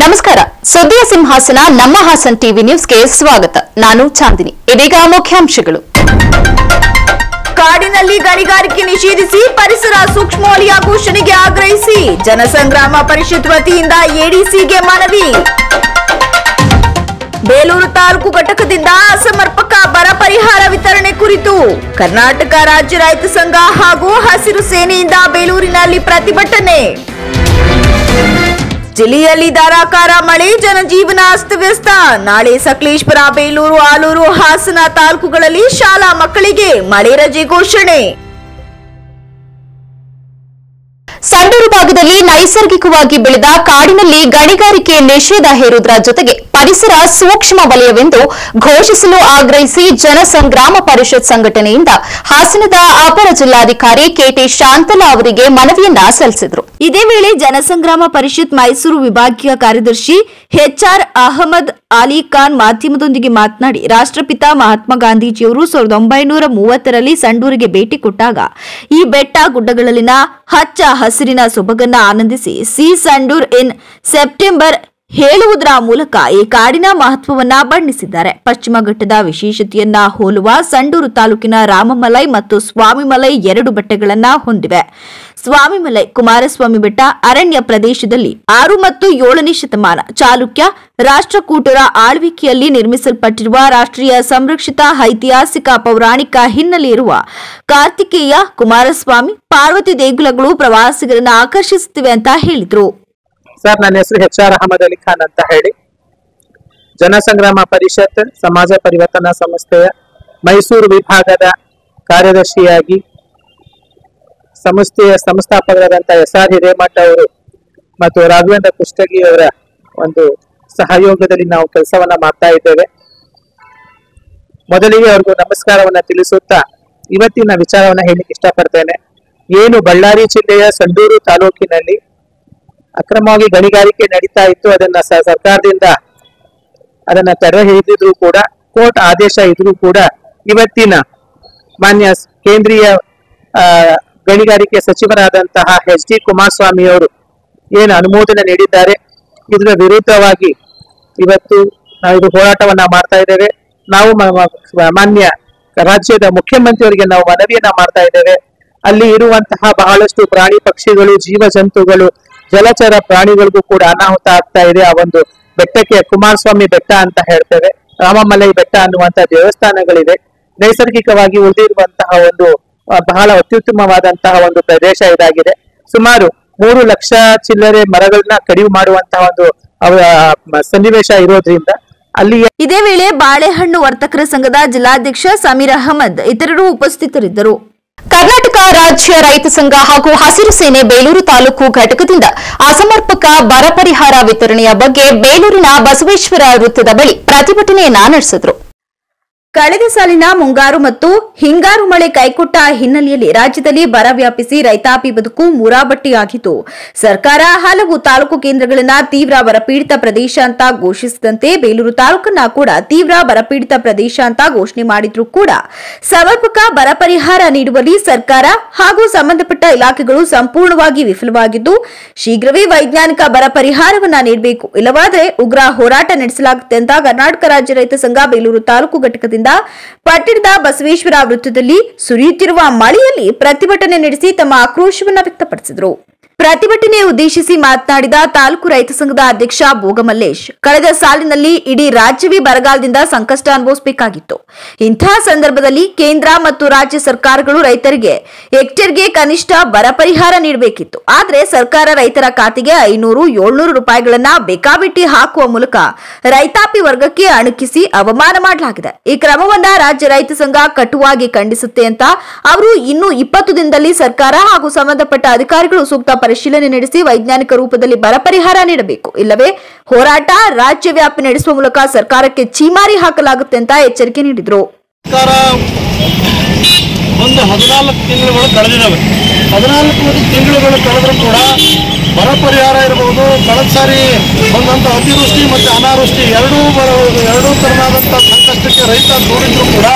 ನಮಸ್ಕಾರ. ಸುದ್ದಿಯ ಸಿಂಹಾಸನ ನಮ್ಮ ಹಾಸನ್ ಟಿವಿ ನ್ಯೂಸ್ಗೆ ಸ್ವಾಗತ. ನಾನು ಚಾಂದಿನಿ. ಇದೀಗ ಮುಖ್ಯಾಂಶಗಳು. ಕಾಡಿನಲ್ಲಿ ಗಣಿಗಾರಿಕೆ ನಿಷೇಧಿಸಿ ಪರಿಸರ ಸೂಕ್ಷ್ಮವಲಯ ಘೋಷಣೆಗೆ ಆಗ್ರಹಿಸಿ. ಜನಸಂಗ್ರಾಮ ಪರಿಷತ್ ವತಿಯಿಂದ ಎಡಿಸಿಗೆ ಮನವಿ. ಬೇಲೂರು ತಾಲೂಕು ಘಟಕದಿಂದ ಅಸಮರ್ಪಕ ಬರ ಪರಿಹಾರ ವಿತರಣೆ ಕುರಿತು ಕರ್ನಾಟಕ ರಾಜ್ಯ ರೈತ ಸಂಘ ಹಾಗೂ ಹಸಿರು ಸೇನೆಯಿಂದ ಬೇಲೂರಿನಲ್ಲಿ ಪ್ರತಿಭಟನೆ. ಜಿಲ್ಲೆಯಲ್ಲಿ ಧಾರಾಕಾರ ಮಳೆ, ಜನಜೀವನ ಅಸ್ತವ್ಯಸ್ತ. ನಾಳೆ ಸಕಲೇಶ್ಪುರ, ಬೇಲೂರು, ಆಲೂರು, ಹಾಸನ ತಾಲೂಕುಗಳಲ್ಲಿ ಶಾಲಾ ಮಕ್ಕಳಿಗೆ ಮಳೆ ರಜೆ ಘೋಷಣೆ. ಸಂಡೂರು ಭಾಗದಲ್ಲಿ ನೈಸರ್ಗಿಕವಾಗಿ ಬೆಳೆದ ಕಾಡಿನಲ್ಲಿ ಗಣಿಗಾರಿಕೆ ನಿಷೇಧ ಹೇರುವುದರ ಜೊತೆಗೆ ಪರಿಸರ ಸೂಕ್ಷ್ಮ ವಲಯವೆಂದು ಘೋಷಿಸಲು ಆಗ್ರಹಿಸಿ ಜನಸಂಗ್ರಾಮ ಪರಿಷತ್ ಸಂಘಟನೆಯಿಂದ ಹಾಸನದ ಅಪರ ಜಿಲ್ಲಾಧಿಕಾರಿ ಕೆಟಿ ಶಾಂತಲಾ ಅವರಿಗೆ ಮನವಿಯನ್ನ ಸಲ್ಲಿಸಿದರು. ಇದೇ ವೇಳೆ ಜನಸಂಗ್ರಾಮ ಪರಿಷತ್ ಮೈಸೂರು ವಿಭಾಗೀಯ ಕಾರ್ಯದರ್ಶಿ ಎಚ್ಆರ್ ಅಹಮದ್ ಅಲಿ ಖಾನ್ ಮಾಧ್ಯಮದೊಂದಿಗೆ ಮಾತನಾಡಿ, ರಾಷ್ಟ್ರಪಿತ ಮಹಾತ್ಮ ಗಾಂಧೀಜಿಯವರು ಸಾವಿರದ ಒಂಬೈನೂರ ಮೂವತ್ತರಲ್ಲಿ ಸಂಡೂರಿಗೆ ಭೇಟಿ ಕೊಟ್ಟಾಗ ಈ ಬೆಟ್ಟ ಗುಡ್ಡಗಳಲ್ಲಿನ ಹಚ್ಚ ಹಸಿರಿನ ಸೊಬಗನ್ನ ಆನಂದಿಸಿ, ಸಿ ಸಂಡೂರ್ ಇನ್ ಸೆಪ್ಟೆಂಬರ್ ಹೇಳುವುದರ ಮೂಲಕ ಈ ಕಾಡಿನ ಮಹತ್ವವನ್ನ ಬಣ್ಣಿಸಿದ್ದಾರೆ. ಪಶ್ಚಿಮ ಘಟ್ಟದ ವಿಶೇಷತೆಯನ್ನ ಹೋಲುವ ಸಂಡೂರು ತಾಲೂಕಿನ ರಾಮಮಲೈ ಮತ್ತು ಸ್ವಾಮಿಮಲೈ ಎರಡು ಬೆಟ್ಟಗಳನ್ನ ಹೊಂದಿವೆ. ಸ್ವಾಮಿಮಲೈ, ಕುಮಾರಸ್ವಾಮಿ ಬೆಟ್ಟ, ಅರಣ್ಯ ಪ್ರದೇಶದಲ್ಲಿ ಆರು ಮತ್ತು ಏಳನೇ ಶತಮಾನ ಚಾಲುಕ್ಯ ರಾಷ್ಟ್ರಕೂಟರ ಆಳ್ವಿಕೆಯಲ್ಲಿ ನಿರ್ಮಿಸಲ್ಪಟ್ಟಿರುವ ರಾಷ್ಟ್ರೀಯ ಸಂರಕ್ಷಿತ ಐತಿಹಾಸಿಕ ಪೌರಾಣಿಕ ಹಿನ್ನೆಲೆಯಿರುವ ಕಾರ್ತಿಕೇಯ, ಕುಮಾರಸ್ವಾಮಿ, ಪಾರ್ವತಿ ದೇಗುಲಗಳು ಪ್ರವಾಸಿಗರನ್ನು ಆಕರ್ಷಿಸುತ್ತಿವೆ ಅಂತ ಹೇಳಿದ್ರು. ಸರ್, ನನ್ನ ಹೆಸರು ಎಚ್ ಆರ್ ಅಹಮದ್ ಅಲಿ ಖಾನ್ ಅಂತ ಹೇಳಿ. ಜನಸಂಗ್ರಾಮ ಪರಿಷತ್, ಸಮಾಜ ಪರಿವರ್ತನಾ ಸಂಸ್ಥೆಯ ಮೈಸೂರು ವಿಭಾಗದ ಕಾರ್ಯದರ್ಶಿಯಾಗಿ ಸಂಸ್ಥೆಯ ಸಂಸ್ಥಾಪಕರಾದಂಥ ಎಸ್ ಆರ್ ಹಿರೇಮಠ ಅವರು ಮತ್ತು ರಾಘವೇಂದ್ರ ಕುಷ್ಟಗಿ ಅವರ ಒಂದು ಸಹಯೋಗದಲ್ಲಿ ನಾವು ಕೆಲಸವನ್ನ ಮಾಡ್ತಾ ಇದ್ದೇವೆ. ಮೊದಲಿಗೆ ಅವ್ರಿಗೂ ನಮಸ್ಕಾರವನ್ನ ತಿಳಿಸುತ್ತಾ ಇವತ್ತಿನ ವಿಚಾರವನ್ನ ಹೇಳಲಿಕ್ಕೆ ಇಷ್ಟಪಡ್ತೇನೆ. ಏನು ಬಳ್ಳಾರಿ ಜಿಲ್ಲೆಯ ಸಂಡೂರು ತಾಲೂಕಿನಲ್ಲಿ ಅಕ್ರಮವಾಗಿ ಗಣಿಗಾರಿಕೆ ನಡೀತಾ ಇತ್ತು, ಅದನ್ನ ಸರ್ಕಾರದಿಂದ ಅದನ್ನ ತಡೆ ಹಿಡಿದಿದ್ರು ಕೂಡ, ಕೋರ್ಟ್ ಆದೇಶ ಇದ್ರೂ ಕೂಡ ಇವತ್ತಿನ ಮಾನ್ಯ ಕೇಂದ್ರೀಯ ಗಣಿಗಾರಿಕೆ ಸಚಿವರಾದಂತಹ ಎಚ್ ಡಿ ಕುಮಾರಸ್ವಾಮಿ ಅವರು ಏನು ಅನುಮೋದನೆ ನೀಡಿದ್ದಾರೆ, ಇದರ ವಿರುದ್ಧವಾಗಿ ಇವತ್ತು ನಾವು ಇದು ಹೋರಾಟವನ್ನ ಮಾಡ್ತಾ ಇದ್ದೇವೆ. ನಾವು ಮಾನ್ಯ ರಾಜ್ಯದ ಮುಖ್ಯಮಂತ್ರಿಯವರಿಗೆ ನಾವು ಮನವಿಯನ್ನ ಮಾಡ್ತಾ ಇದ್ದೇವೆ. ಅಲ್ಲಿ ಇರುವಂತಹ ಬಹಳಷ್ಟು ಪ್ರಾಣಿ ಪಕ್ಷಿಗಳು ಜೀವ ಜಂತುಗಳು ಜಲಚರ ಪ್ರಾಣಿಗಳಿಗೂ ಕೂಡ ಅನಾಹುತ ಆಗ್ತಾ ಇದೆ. ಆ ಒಂದು ಬೆಟ್ಟಕ್ಕೆ ಕುಮಾರಸ್ವಾಮಿ ಬೆಟ್ಟ ಅಂತ ಹೇಳ್ತೇವೆ. ರಾಮಮಲೈ ಬೆಟ್ಟ ಅನ್ನುವಂತ ದೇವಸ್ಥಾನಗಳಿದೆ. ನೈಸರ್ಗಿಕವಾಗಿ ಉಳಿದಿರುವಂತಹ ಒಂದು ಬಹಳ ಅತ್ಯುತ್ತಮವಾದಂತಹ ಒಂದು ಪ್ರದೇಶ ಇದಾಗಿದೆ. ಸುಮಾರು ಮೂರು ಲಕ್ಷ ಚಿಲ್ಲರೆ ಮರಗಳನ್ನ ಕಡಿವು ಮಾಡುವಂತಹ ಒಂದು ಸನ್ನಿವೇಶ ಇರೋದ್ರಿಂದ ಅಲ್ಲಿ ಇದೇ ವೇಳೆ ಬಾಳೆಹಣ್ಣು ವರ್ತಕರ ಸಂಘದ ಜಿಲ್ಲಾಧ್ಯಕ್ಷ ಸಮೀರ್ ಅಹಮದ್ ಇತರರು ಉಪಸ್ಥಿತರಿದ್ದರು. ಕರ್ನಾಟಕ ರಾಜ್ಯ ರೈತ ಸಂಘ ಹಾಗೂ ಹಸಿರು ಸೇನೆ ಬೇಲೂರು ತಾಲೂಕು ಘಟಕದಿಂದ ಅಸಮರ್ಪಕ ಬರ ಪರಿಹಾರ ವಿತರಣೆಯ ಬಗ್ಗೆ ಬೇಲೂರಿನ ಬಸವೇಶ್ವರ ವೃತ್ತದ ಬಳಿ ಪ್ರತಿಭಟನೆಯನ್ನ ನಡೆಸಿದ್ರು. ಕಳೆದ ಸಾಲಿನ ಮುಂಗಾರು ಮತ್ತು ಹಿಂಗಾರು ಮಳೆ ಕೈಕೊಟ್ಟ ಹಿನ್ನೆಲೆಯಲ್ಲಿ ರಾಜ್ಯದಲ್ಲಿ ಬರ ವ್ಯಾಪಿಸಿ ರೈತಾಪಿ ಬದುಕು ಮೂರಾಬಟ್ಟಿಯಾಗಿತ್ತು. ಸರ್ಕಾರ ಹಲವು ತಾಲೂಕು ಕೇಂದ್ರಗಳನ್ನ ತೀವ್ರ ಬರಪೀಡಿತ ಪ್ರದೇಶ ಅಂತ ಘೋಷಿಸಿದಂತೆ ಬೇಲೂರು ತಾಲೂಕನ್ನ ಕೂಡ ತೀವ್ರ ಬರಪೀಡಿತ ಪ್ರದೇಶ ಅಂತ ಘೋಷಣೆ ಮಾಡಿದ್ರೂ ಕೂಡ. ಸಮರ್ಪಕ ಬರ ಪರಿಹಾರ ನೀಡುವಲ್ಲಿ ಸರ್ಕಾರ ಹಾಗೂ ಸಂಬಂಧಪಟ್ಟ ಇಲಾಖೆಗಳು ಸಂಪೂರ್ಣವಾಗಿ ವಿಫಲವಾಗಿದ್ದು, ಶೀಘ್ರವೇ ವೈಜ್ಞಾನಿಕ ಬರ ಪರಿಹಾರವನ್ನ ನೀಡಬೇಕು. ಇಲ್ಲವಾದರೆ ಉಗ್ರ ಹೋರಾಟ ನಡೆಸಲಾಗುತ್ತೆ ಅಂತ ಕರ್ನಾಟಕ ರಾಜ್ಯ ರೈತ ಸಂಘ ಬೇಲೂರು ತಾಲೂಕು ಘಟಕದಿಂದ ಪಟ್ಟಣದ ಬಸವೇಶ್ವರ ವೃತ್ತದಲ್ಲಿ ಸುರಿಯುತ್ತಿರುವ ಮಳೆಯಲ್ಲಿ ಪ್ರತಿಭಟನೆ ನಡೆಸಿ ತಮ್ಮ ಆಕ್ರೋಶವನ್ನು ವ್ಯಕ್ತಪಡಿಸಿದರು. ಪ್ರತಿಭಟನೆ ಉದ್ದೇಶಿಸಿ ಮಾತನಾಡಿದ ತಾಲೂಕು ರೈತ ಸಂಘದ ಅಧ್ಯಕ್ಷ ಭೋಗಮಲ್ಲೇಶ್, ಕಳೆದ ಸಾಲಿನಲ್ಲಿ ಇಡೀ ರಾಜ್ಯವೇ ಬರಗಾಲದಿಂದ ಸಂಕಷ್ಟ ಅನುಭವಿಸಬೇಕಾಗಿತ್ತು. ಇಂತಹ ಸಂದರ್ಭದಲ್ಲಿ ಕೇಂದ್ರ ಮತ್ತು ರಾಜ್ಯ ಸರ್ಕಾರಗಳು ರೈತರಿಗೆ ಹೆಕ್ಟೇರ್ಗೆ ಕನಿಷ್ಠ ಬರ ಪರಿಹಾರ ನೀಡಬೇಕಿತ್ತು. ಆದರೆ ಸರ್ಕಾರ ರೈತರ ಖಾತೆಗೆ ಐನೂರು, ಏಳ್ನೂರು ರೂಪಾಯಿಗಳನ್ನ ಬೇಕಾಬಿಟ್ಟಿ ಹಾಕುವ ಮೂಲಕ ರೈತಾಪಿ ವರ್ಗಕ್ಕೆ ಅಣುಕಿಸಿ ಅವಮಾನ ಮಾಡಲಾಗಿದೆ. ಈ ಕ್ರಮವನ್ನ ರಾಜ್ಯ ರೈತ ಸಂಘ ಕಟುವಾಗಿ ಖಂಡಿಸುತ್ತೆ ಅಂತ ಅವರು ಇನ್ನು ಇಪ್ಪತ್ತು ದಿನದಲ್ಲಿ ಸರ್ಕಾರ ಹಾಗೂ ಸಂಬಂಧಪಟ್ಟ ಅಧಿಕಾರಿಗಳು ಸೂಕ್ತ ಪರಿಶೀಲನೆ ನಡೆಸಿ ವೈಜ್ಞಾನಿಕ ರೂಪದಲ್ಲಿ ಬರ ಪರಿಹಾರ ನೀಡಬೇಕು. ಇಲ್ಲವೇ ಹೋರಾಟ ರಾಜ್ಯ ವ್ಯಾಪಿ ನಡೆಸುವ ಮೂಲಕ ಸರ್ಕಾರಕ್ಕೆ ಚೀಮಾರಿ ಹಾಕಲಾಗುತ್ತೆ ಅಂತ ಎಚ್ಚರಿಕೆ ನೀಡಿದ್ರು. ಒಂದು ಹದಿನಾಲ್ಕು ತಿಂಗಳುಗಳು ಕಳೆದಿದ್ದಾವೆ. ಹದಿನಾಲ್ಕು ತಿಂಗಳುಗಳು ಕಳೆದರೂ ಕೂಡ ಬರ ಪರಿಹಾರ ಇರಬಹುದು ಕಳೆದ ಸಾರಿ ಬಂದಂಥ ಅತಿವೃಷ್ಟಿ ಮತ್ತು ಅನಾವೃಷ್ಟಿ ಎರಡೂ ಬರ ಎರಡೂ ಥರನಾದಂಥ ಸಂಕಷ್ಟಕ್ಕೆ ರೈತ ದೂರಿದ್ರು ಕೂಡ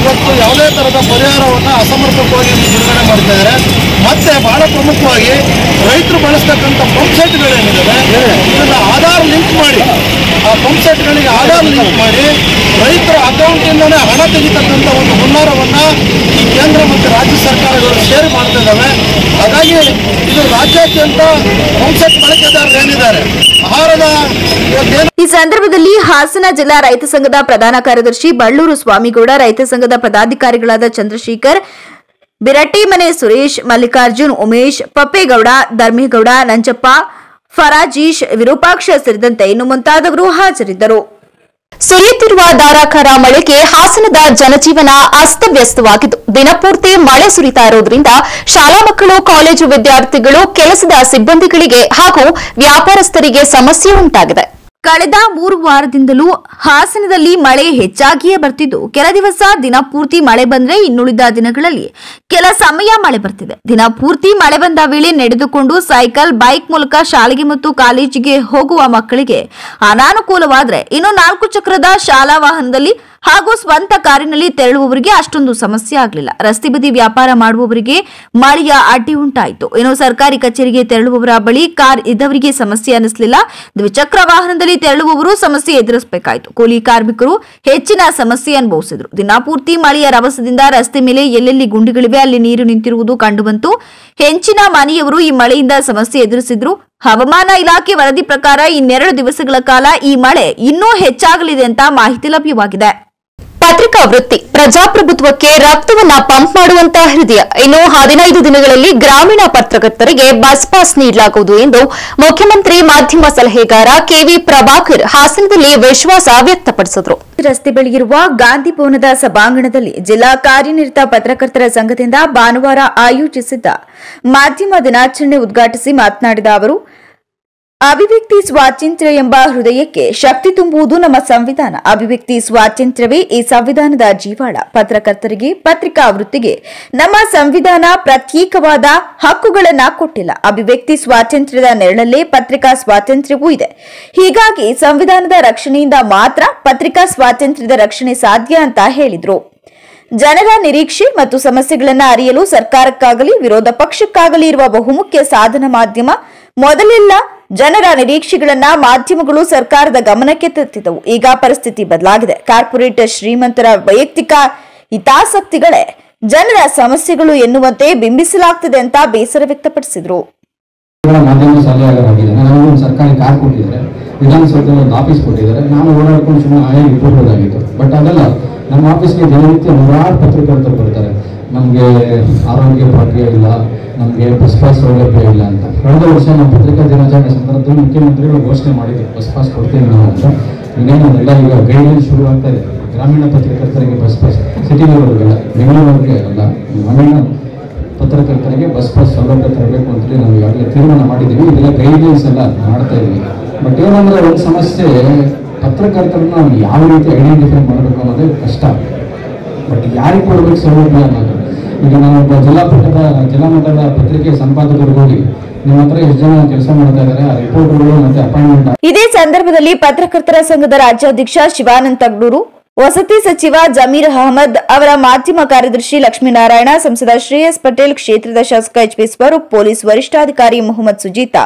ಇವತ್ತು ಯಾವುದೇ ಥರದ ಪರಿಹಾರವನ್ನು ಅಸಮರ್ಪಕವಾಗಿ ಬಿಡುಗಡೆ ಮಾಡ್ತಾ ಇದ್ದಾರೆ. ಮತ್ತೆ ಬಹಳ ಪ್ರಮುಖವಾಗಿ ರೈತರು ಬಳಸ್ತಕ್ಕಂಥ ಪಂಪ್ ಇದನ್ನ ಆಧಾರ್ ಲಿಂಕ್ ಮಾಡಿ, ಆ ಪಂಪ್ಸೆಟ್ಗಳಿಗೆ ಆಧಾರ್ ಲಿಂಕ್ ಮಾಡಿ ರೈತರ ಅಕೌಂಟಿಂದನೇ ಹಣ ತೆಗಿತಕ್ಕಂಥ ಒಂದು ಹುನ್ನಾರವನ್ನು ಈ ಕೇಂದ್ರ ಮತ್ತು ರಾಜ್ಯ ಸರ್ಕಾರಗಳು ಸೇರಿ ಮಾಡ್ತಾ ಇದ್ದಾವೆ ಹಾಗಾಗಿ ಇದು ರಾಜ್ಯಾದ್ಯಂತ ಪಂಪ್ಸೆಟ್ ಬಳಕೆದಾರರು ಏನಿದ್ದಾರೆ ಇವತ್ತೇನು ಈ ಸಂದರ್ಭದಲ್ಲಿ ಹಾಸನ ಜಿಲ್ಲಾ ರೈತ ಸಂಘದ ಪ್ರಧಾನ ಕಾರ್ಯದರ್ಶಿ ಬಳ್ಳೂರು ಸ್ವಾಮಿಗೌಡ ರೈತ ಸಂಘದ ಪದಾಧಿಕಾರಿಗಳಾದ ಚಂದ್ರಶೇಖರ್ ಬಿರಟ್ಟಿಮನೆ ಸುರೇಶ್ ಮಲ್ಲಿಕಾರ್ಜುನ್ ಉಮೇಶ್ ಪಪ್ಪೇಗೌಡ ಧರ್ಮೇಗೌಡ ನಂಜಪ್ಪ ಫರಾಜೀಶ್ ವಿರೂಪಾಕ್ಷ ಸೇರಿದಂತೆ ಇನ್ನು ಮುಂತಾದವರು ಹಾಜರಿದ್ದರು. ಸುರಿಯುತ್ತಿರುವ ಧಾರಾಕಾರ ಮಳೆಗೆ ಹಾಸನದ ಜನಜೀವನ ಅಸ್ತವ್ಯಸ್ತವಾಗಿದ್ದು ದಿನಪೂರ್ತಿ ಮಳೆ ಸುರಿತಾ ಇರುವುದರಿಂದ ಶಾಲಾ ಮಕ್ಕಳು ಕಾಲೇಜು ವಿದ್ಯಾರ್ಥಿಗಳು ಕೆಲಸದ ಸಿಬ್ಬಂದಿಗಳಿಗೆ ಹಾಗೂ ವ್ಯಾಪಾರಸ್ಥರಿಗೆ ಸಮಸ್ಯೆ ಉಂಟಾಗಿದೆ. ಕಳೆದ ಮೂರು ವಾರದಿಂದಲೂ ಹಾಸನದಲ್ಲಿ ಮಳೆ ಹೆಚ್ಚಾಗಿಯೇ ಬರ್ತಿದ್ದು. ಕೆಲ ದಿವಸ ಪೂರ್ತಿ ಮಳೆ ಬಂದ್ರೆ ಇನ್ನುಳಿದ ದಿನಗಳಲ್ಲಿ ಕೆಲ ಸಮಯ ಮಳೆ ಬರ್ತಿದೆ. ದಿನ ಪೂರ್ತಿ ಮಳೆ ಬಂದ ವೇಳೆ ನಡೆದುಕೊಂಡು ಸೈಕಲ್, ಬೈಕ್ ಮೂಲಕ ಶಾಲೆಗೆ ಮತ್ತು ಕಾಲೇಜಿಗೆ ಹೋಗುವ ಮಕ್ಕಳಿಗೆ ಅನಾನುಕೂಲವಾದ್ರೆ ಇನ್ನು ನಾಲ್ಕು ಚಕ್ರದ ಶಾಲಾ ವಾಹನದಲ್ಲಿ ಹಾಗೂ ಸ್ವಂತ ಕಾರಿನಲ್ಲಿ ತೆರಳುವವರಿಗೆ ಅಷ್ಟೊಂದು ಸಮಸ್ಯೆ ಆಗಲಿಲ್ಲ. ರಸ್ತೆ ಬದಿ ವ್ಯಾಪಾರ ಮಾಡುವವರಿಗೆ ಮಳೆಯ ಅಡ್ಡಿ ಉಂಟಾಯಿತು. ಇನ್ನು ಸರ್ಕಾರಿ ಕಚೇರಿಗೆ ತೆರಳುವವರ ಬಳಿ ಕಾರ್ ಇದ್ದವರಿಗೆ ಸಮಸ್ಯೆ ಅನಿಸಲಿಲ್ಲ ದ್ವಿಚಕ್ರ ವಾಹನದಲ್ಲಿ ತೆರಳುವವರು ಸಮಸ್ಯೆ ಎದುರಿಸಬೇಕಾಯಿತು. ಕೂಲಿ ಕಾರ್ಮಿಕರು ಹೆಚ್ಚಿನ ಸಮಸ್ಯೆ ಅನುಭವಿಸಿದ್ರು. ದಿನಾಪೂರ್ತಿ ಮಳೆಯ ರಭಸದಿಂದ ರಸ್ತೆ ಮೇಲೆ ಎಲ್ಲೆಲ್ಲಿ ಗುಂಡಿಗಳಿವೆ, ಅಲ್ಲಿ ನೀರು ನಿಂತಿರುವುದು ಕಂಡುಬಂತು. ಹೆಂಚಿನ ಮನೆಯವರು ಈ ಮಳೆಯಿಂದ ಸಮಸ್ಯೆ ಎದುರಿಸಿದ್ರು. ಹವಾಮಾನ ಇಲಾಖೆ ವರದಿ ಪ್ರಕಾರ ಇನ್ನೆರಡು ದಿವಸಗಳ ಕಾಲ ಈ ಮಳೆ ಇನ್ನೂ ಹೆಚ್ಚಾಗಲಿದೆ ಅಂತ ಮಾಹಿತಿ ಲಭ್ಯವಾಗಿದೆ. ಪತ್ರಿಕಾ ವೃತ್ತಿ. ಪ್ರಜಾಪ್ರಭುತ್ವಕ್ಕೆ ರಕ್ತವನ್ನ ಪಂಪ್ ಮಾಡುವಂತಹ ಹೃದಯ. ಇನ್ನು ಹದಿನೈದು ದಿನಗಳಲ್ಲಿ ಗ್ರಾಮೀಣ ಪತ್ರಕರ್ತರಿಗೆ ಬಸ್ ಪಾಸ್ ನೀಡಲಾಗುವುದು ಎಂದು ಮುಖ್ಯಮಂತ್ರಿ ಮಾಧ್ಯಮ ಸಲಹೆಗಾರ ಕೆವಿ ಪ್ರಭಾಕರ್ ಹಾಸನದಲ್ಲಿ ವಿಶ್ವಾಸ ವ್ಯಕ್ತಪಡಿಸಿದರು. ರಸ್ತೆ ಬಳಿಯಿರುವ ಗಾಂಧಿ ಭವನದ ಸಭಾಂಗಣದಲ್ಲಿ ಜಿಲ್ಲಾ ಕಾರ್ಯನಿರತ ಪತ್ರಕರ್ತರ ಸಂಘದಿಂದ ಭಾನುವಾರ ಆಯೋಜಿಸಿದ್ದ ಮಾಧ್ಯಮ ದಿನಾಚರಣೆ ಉದ್ಘಾಟಿಸಿ ಮಾತನಾಡಿದ ಅವರು ಅಭಿವ್ಯಕ್ತಿ ಸ್ವಾತಂತ್ರ್ಯ ಎಂಬ ಹೃದಯಕ್ಕೆ ಶಕ್ತಿ ತುಂಬುವುದು ನಮ್ಮ ಸಂವಿಧಾನ. ಅಭಿವ್ಯಕ್ತಿ ಸ್ವಾತಂತ್ರ್ಯವೇ ಈ ಸಂವಿಧಾನದ ಜೀವಾಳ. ಪತ್ರಕರ್ತರಿಗೆ ಪತ್ರಿಕಾ ವೃತ್ತಿಗೆ ನಮ್ಮ ಸಂವಿಧಾನ ಪ್ರತ್ಯೇಕವಾದ ಹಕ್ಕುಗಳನ್ನ ಕೊಟ್ಟಿಲ್ಲ. ಅಭಿವ್ಯಕ್ತಿ ಸ್ವಾತಂತ್ರ್ಯದ ನೆರಳಲ್ಲೇ ಪತ್ರಿಕಾ ಸ್ವಾತಂತ್ರ್ಯವೂ ಇದೆ. ಹೀಗಾಗಿ ಸಂವಿಧಾನದ ರಕ್ಷಣೆಯಿಂದ ಮಾತ್ರ ಪತ್ರಿಕಾ ಸ್ವಾತಂತ್ರ್ಯದ ರಕ್ಷಣೆ ಸಾಧ್ಯ ಅಂತ ಹೇಳಿದ್ರು. ಜನರ ನಿರೀಕ್ಷೆ ಮತ್ತು ಸಮಸ್ಯೆಗಳನ್ನ ಅರಿಯಲು ಸರ್ಕಾರಕ್ಕಾಗಲಿ, ವಿರೋಧ ಪಕ್ಷಕ್ಕಾಗಲಿ ಇರುವ ಬಹುಮುಖ್ಯ ಸಾಧನ ಮಾಧ್ಯಮ ಮೊದಲೆಲ್ಲ ಜನರ ನಿರೀಕ್ಷೆಗಳನ್ನ ಮಾಧ್ಯಮಗಳು ಸರ್ಕಾರದ ಗಮನಕ್ಕೆ ತರುತ್ತಿದ್ದವು ಈಗ ಪರಿಸ್ಥಿತಿ ಬದಲಾಗಿದೆ. ಕಾರ್ಪೊರೇಟ್ ಶ್ರೀಮಂತರ ವೈಯಕ್ತಿಕ ಹಿತಾಸಕ್ತಿಗಳೇ ಜನರ ಸಮಸ್ಯೆಗಳು ಎನ್ನುವಂತೆ ಬಿಂಬಿಸಲಾಗ್ತಿದೆ ಅಂತ ಬೇಸರ ವ್ಯಕ್ತಪಡಿಸಿದ್ರು. ನಮ್ಮ ಆಫೀಸ್ಗೆ ದಿನನಿತ್ಯ ನೂರಾರು ಪತ್ರಿಕರ್ತರು ಬರ್ತಾರೆ. ನಮಗೆ ಆರೋಗ್ಯ ಇಲ್ಲ. ನಮಗೆ ಬಸ್ ಪಾಸ್ ಸೌಲಭ್ಯ ಇಲ್ಲ ಅಂತ. ಕಳೆದ ವರ್ಷ ನಮ್ಮ ಪತ್ರಿಕಾ ದಿನಾಚರಣೆ ಸಂದರ್ಭದಲ್ಲಿ ಮುಖ್ಯಮಂತ್ರಿಗಳು ಘೋಷಣೆ ಮಾಡಿದ್ರು ಬಸ್ ಪಾಸ್ ಕೊಡ್ತೀವಿ ನಾವು ಅಂತ. ಇನ್ನೇನು ಎಲ್ಲ ಈಗ ಗೈಡ್ಲೈನ್ ಶುರು ಆಗ್ತಾ ಇದೆ. ಗ್ರಾಮೀಣ ಪತ್ರಕರ್ತರಿಗೆ ಬಸ್ ಪಾಸ್ ಸಿಟಿಗಳವರಿಗೆಲ್ಲ ಬೆಂಗಳೂರಿಗೆ ಅಲ್ಲ, ಗ್ರಾಮೀಣ ಪತ್ರಕರ್ತರಿಗೆ ಬಸ್ ಪಾಸ್ ಸೌಲಭ್ಯ ತರಬೇಕು ಅಂತೇಳಿ ನಾವು ಈಗಾಗಲೇ ತೀರ್ಮಾನ ಮಾಡಿದ್ದೀವಿ. ಇದೆಲ್ಲ ಗೈಡ್ಲೈನ್ಸ್ ಎಲ್ಲ ಮಾಡ್ತಾ ಇದ್ದೀವಿ. ಬಟ್ ಏನಂದ್ರೆ ಒಂದು ಸಮಸ್ಯೆ, ಪತ್ರಕರ್ತರನ್ನ ಯಾವ ರೀತಿ ಐಡೆಂಟಿಫೈ ಮಾಡಬೇಕು ಅನ್ನೋದೇ ಕಷ್ಟ. ಬಟ್ ಯಾರಿಗೆ ಕೊಡಬೇಕು ಸೌಲಭ್ಯ ಅನ್ನೋದು? ಈಗ ನಾನು ಒಬ್ಬ ಜಿಲ್ಲಾ ಮಟ್ಟದ ಜಿಲ್ಲಾ ಮಟ್ಟದ ಪತ್ರಿಕೆ ಸಂಪಾದಕರು ಹೋಗಿ ನಿಮ್ಮ ಹತ್ರ ಎಷ್ಟು ಜನ ಕೆಲಸ ಮಾಡ್ತಾ ಇದ್ದಾರೆ ರಿಪೋರ್ಟ್ಗಳು ಮತ್ತೆ ಅಪಾಯಿಂಟ್ಮೆಂಟ್ ಇದೇ ಸಂದರ್ಭದಲ್ಲಿ ಪತ್ರಕರ್ತರ ಸಂಘದ ರಾಜ್ಯಾಧ್ಯಕ್ಷ ಶಿವಾನಂದ ತಗ್ಡೂರು ವಸತಿ ಸಚಿವ ಜಮೀರ್ ಅಹಮದ್ ಅವರ ಮಾಧ್ಯಮ ಕಾರ್ಯದರ್ಶಿ ಲಕ್ಷ್ಮೀನಾರಾಯಣ, ಸಂಸದ ಶ್ರೇಯಸ್ ಪಟೇಲ್, ಕ್ಷೇತ್ರದ ಶಾಸಕ ಎಚ್ ಪಿ ಸ್ವರೂಪ್, ಪೊಲೀಸ್ ವರಿಷ್ಠಾಧಿಕಾರಿ ಮೊಹಮ್ಮದ್ ಸುಜೀತಾ,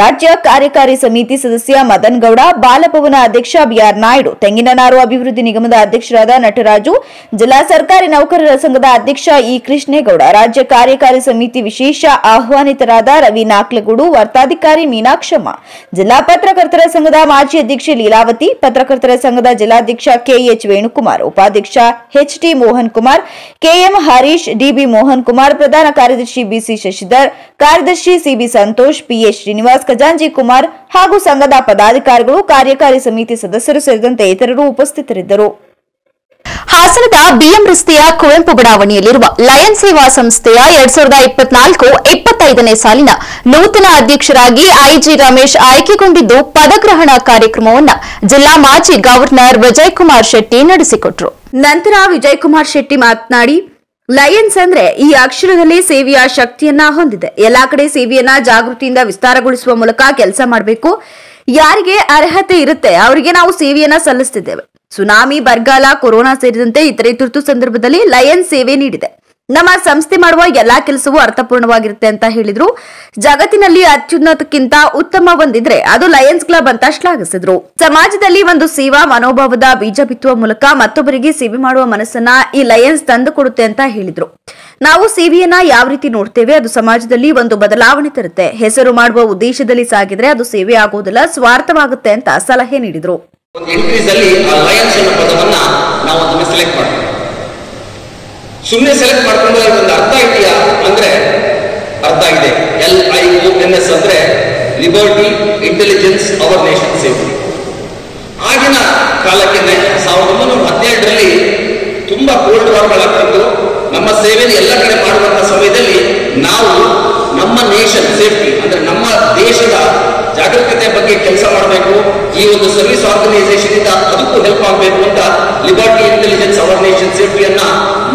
ರಾಜ್ಯ ಕಾರ್ಯಕಾರಿ ಸಮಿತಿ ಸದಸ್ಯ ಮದನ್ ಗೌಡ, ಬಾಲಭವನ ಅಧ್ಯಕ್ಷ ಬಿಆರ್ ನಾಯ್ಡು, ತೆಂಗಿನನಾರು ಅಭಿವೃದ್ಧಿ ನಿಗಮದ ಅಧ್ಯಕ್ಷರಾದ ನಟರಾಜು, ಜಿಲ್ಲಾ ಸರ್ಕಾರಿ ನೌಕರರ ಸಂಘದ ಅಧ್ಯಕ್ಷ ಇ ಕೃಷ್ಣೇಗೌಡ ರಾಜ್ಯ ಕಾರ್ಯಕಾರಿ ಸಮಿತಿ ವಿಶೇಷ ಆಹ್ವಾನಿತರಾದ ರವಿ ನಾಕ್ಲಗೂಡು ವಾರ್ತಾಧಿಕಾರಿ ಮೀನಾಕ್ಷಮ್ಮ, ಜಿಲ್ಲಾ ಪತ್ರಕರ್ತರ ಸಂಘದ ಮಾಜಿ ಅಧ್ಯಕ್ಷೆ ಲೀಲಾವತಿ, ಪತ್ರಕರ್ತರ ಸಂಘದ ಜಿಲ್ಲಾಧ್ಯಕ್ಷ ಕೆಎಚ್ ವೇಣುಕುಮಾರ್, ಉಪಾಧ್ಯಕ್ಷ H T Mohan Kumar KM Harish, DB Mohan Kumar ಪ್ರಧಾನ ಕಾರ್ಯದರ್ಶಿ ಬಿಸಿ ಶಶಿಧರ್, ಕಾರ್ಯದರ್ಶಿ ಸಿಬಿ ಸಂತೋಷ್ ಪಿಎಚ್ ಶ್ರೀನಿವಾಸ್ ಖಜಾಂಜಿ ಕುಮಾರ್ ಹಾಗೂ ಸಂಘದ ಪದಾಧಿಕಾರಿಗಳು, ಕಾರ್ಯಕಾರಿ ಸಮಿತಿ ಸದಸ್ಯರು ಸೇರಿದಂತೆ ಇತರರು ಉಪಸ್ಥಿತರಿದ್ದರು. ಹಾಸನದ ಬಿಎಂ ರಸ್ತೆಯ ಕುವೆಂಪು ಬಡಾವಣೆಯಲ್ಲಿರುವ ಲಯನ್ ಸೇವಾ ಸಂಸ್ಥೆಯ ಎರಡ್ ಸಾವಿರದ ಇಪ್ಪತ್ನಾಲ್ಕು ಇಪ್ಪತ್ತೈದನೇ ಸಾಲಿನ ನೂತನ ಅಧ್ಯಕ್ಷರಾಗಿ ಐಜಿ ರಮೇಶ್ ಆಯ್ಕೆಗೊಂಡಿದ್ದು ಪದಗ್ರಹಣ ಕಾರ್ಯಕ್ರಮವನ್ನು ಜಿಲ್ಲಾ ಮಾಜಿ ಗವರ್ನರ್ ವಿಜಯ್ ಕುಮಾರ್ ಶೆಟ್ಟಿ ನಡೆಸಿಕೊಟ್ರು. ನಂತರ ವಿಜಯ್ ಕುಮಾರ್ ಶೆಟ್ಟಿ ಮಾತನಾಡಿ, ಲಯನ್ಸ್ ಅಂದ್ರೆ ಈ ಅಕ್ಷರದಲ್ಲಿ ಸೇವೆಯ ಶಕ್ತಿಯನ್ನ ಹೊಂದಿದೆ. ಎಲ್ಲಾ ಕಡೆ ಸೇವೆಯನ್ನ ಜಾಗೃತಿಯಿಂದ ವಿಸ್ತಾರಗೊಳಿಸುವ ಮೂಲಕ ಕೆಲಸ ಮಾಡಬೇಕು. ಯಾರಿಗೆ ಅರ್ಹತೆ ಇರುತ್ತೆ ಅವರಿಗೆ ನಾವು ಸೇವೆಯನ್ನ ಸಲ್ಲಿಸ್ತಿದ್ದೇವೆ. ಸುನಾಮಿ, ಬರಗಾಲ, ಕೊರೋನಾ ಸೇರಿದಂತೆ ಇತರೆ ತುರ್ತು ಸಂದರ್ಭದಲ್ಲಿ ಲಯನ್ ಸೇವೆ ನೀಡಿದೆ. ನಮ್ಮ ಸಂಸ್ಥೆ ಮಾಡುವ ಎಲ್ಲಾ ಕೆಲಸವೂ ಅರ್ಥಪೂರ್ಣವಾಗಿರುತ್ತೆ ಅಂತ ಹೇಳಿದ್ರು. ಜಗತ್ತಿನಲ್ಲಿ ಅತ್ಯುನ್ನತಕ್ಕಿಂತ ಉತ್ತಮ ಒಂದಿದ್ರೆ ಅದು ಲಯನ್ಸ್ ಕ್ಲಬ್ ಅಂತ ಶ್ಲಾಘಿಸಿದ್ರು. ಸಮಾಜದಲ್ಲಿ ಒಂದು ಸೇವಾ ಮನೋಭಾವದ ಬೀಜ ಬಿತ್ತುವ ಮೂಲಕ ಮತ್ತೊಬ್ಬರಿಗೆ ಸೇವೆ ಮಾಡುವ ಮನಸ್ಸನ್ನ ಈ ಲಯನ್ಸ್ ತಂದು ಕೊಡುತ್ತೆ ಅಂತ ಹೇಳಿದ್ರು. ನಾವು ಸೇವೆಯನ್ನ ಯಾವ ರೀತಿ ನೋಡ್ತೇವೆ? ಅದು ಸಮಾಜದಲ್ಲಿ ಒಂದು ಬದಲಾವಣೆ ತರುತ್ತೆ. ಹೆಸರು ಮಾಡುವ ಉದ್ದೇಶದಲ್ಲಿ ಸಾಗಿದ್ರೆ ಅದು ಸೇವೆ ಆಗುವುದಿಲ್ಲ ಸ್ವಾರ್ಥವಾಗುತ್ತೆ ಅಂತ ಸಲಹೆ ನೀಡಿದ್ರು. ನಾವು ಸುಮ್ಮನೆ ಸೆಲೆಕ್ಟ್ ಮಾಡ್ಕೊಂಡು ಒಂದು ಅರ್ಥ ಇದೆಯಾ? ಅಂದ್ರೆ ಅರ್ಥ ಆಗಿದೆ L I O N S ಅಂದ್ರೆ liberty intelligence our nation safety ಆಗಿನ ಕಾಲಕ್ಕೆ ಸಾವಿರದ ಒಂಬೈನೂರ ಹದಿನೇಳರಲ್ಲಿ ತುಂಬಾ ಕೋಲ್ಡ್ ವಾರ್ಗಳಾಗ್ತಿತ್ತು ನಮ್ಮ ಸೇವೆನ ಎಲ್ಲ ಕಡೆ ಮಾಡುವಂತ ಸಮಯದಲ್ಲಿ ನಾವು ನಮ್ಮ ನೇಷನ್ ಸೇಫ್ಟಿ ಅಂದ್ರೆ ನಮ್ಮ ದೇಶದ ಜಾಗರೂಕತೆ ಬಗ್ಗೆ ಕೆಲಸ ಮಾಡಬೇಕು. ಈ ಒಂದು ಸರ್ವಿಸ್ ಆರ್ಗನೈಸೇಷನ್ ಇಂದ ಅದಕ್ಕೂ ಹೆಲ್ಪ್ ಆಗಬೇಕು ಅಂತ ಲಿಬರ್ಟಿ ಇಂಟೆಲಿಜೆನ್ಸ್ ಅವರ್ನೇಷನ್ ಸೇಫ್ಟಿ ಅನ್ನ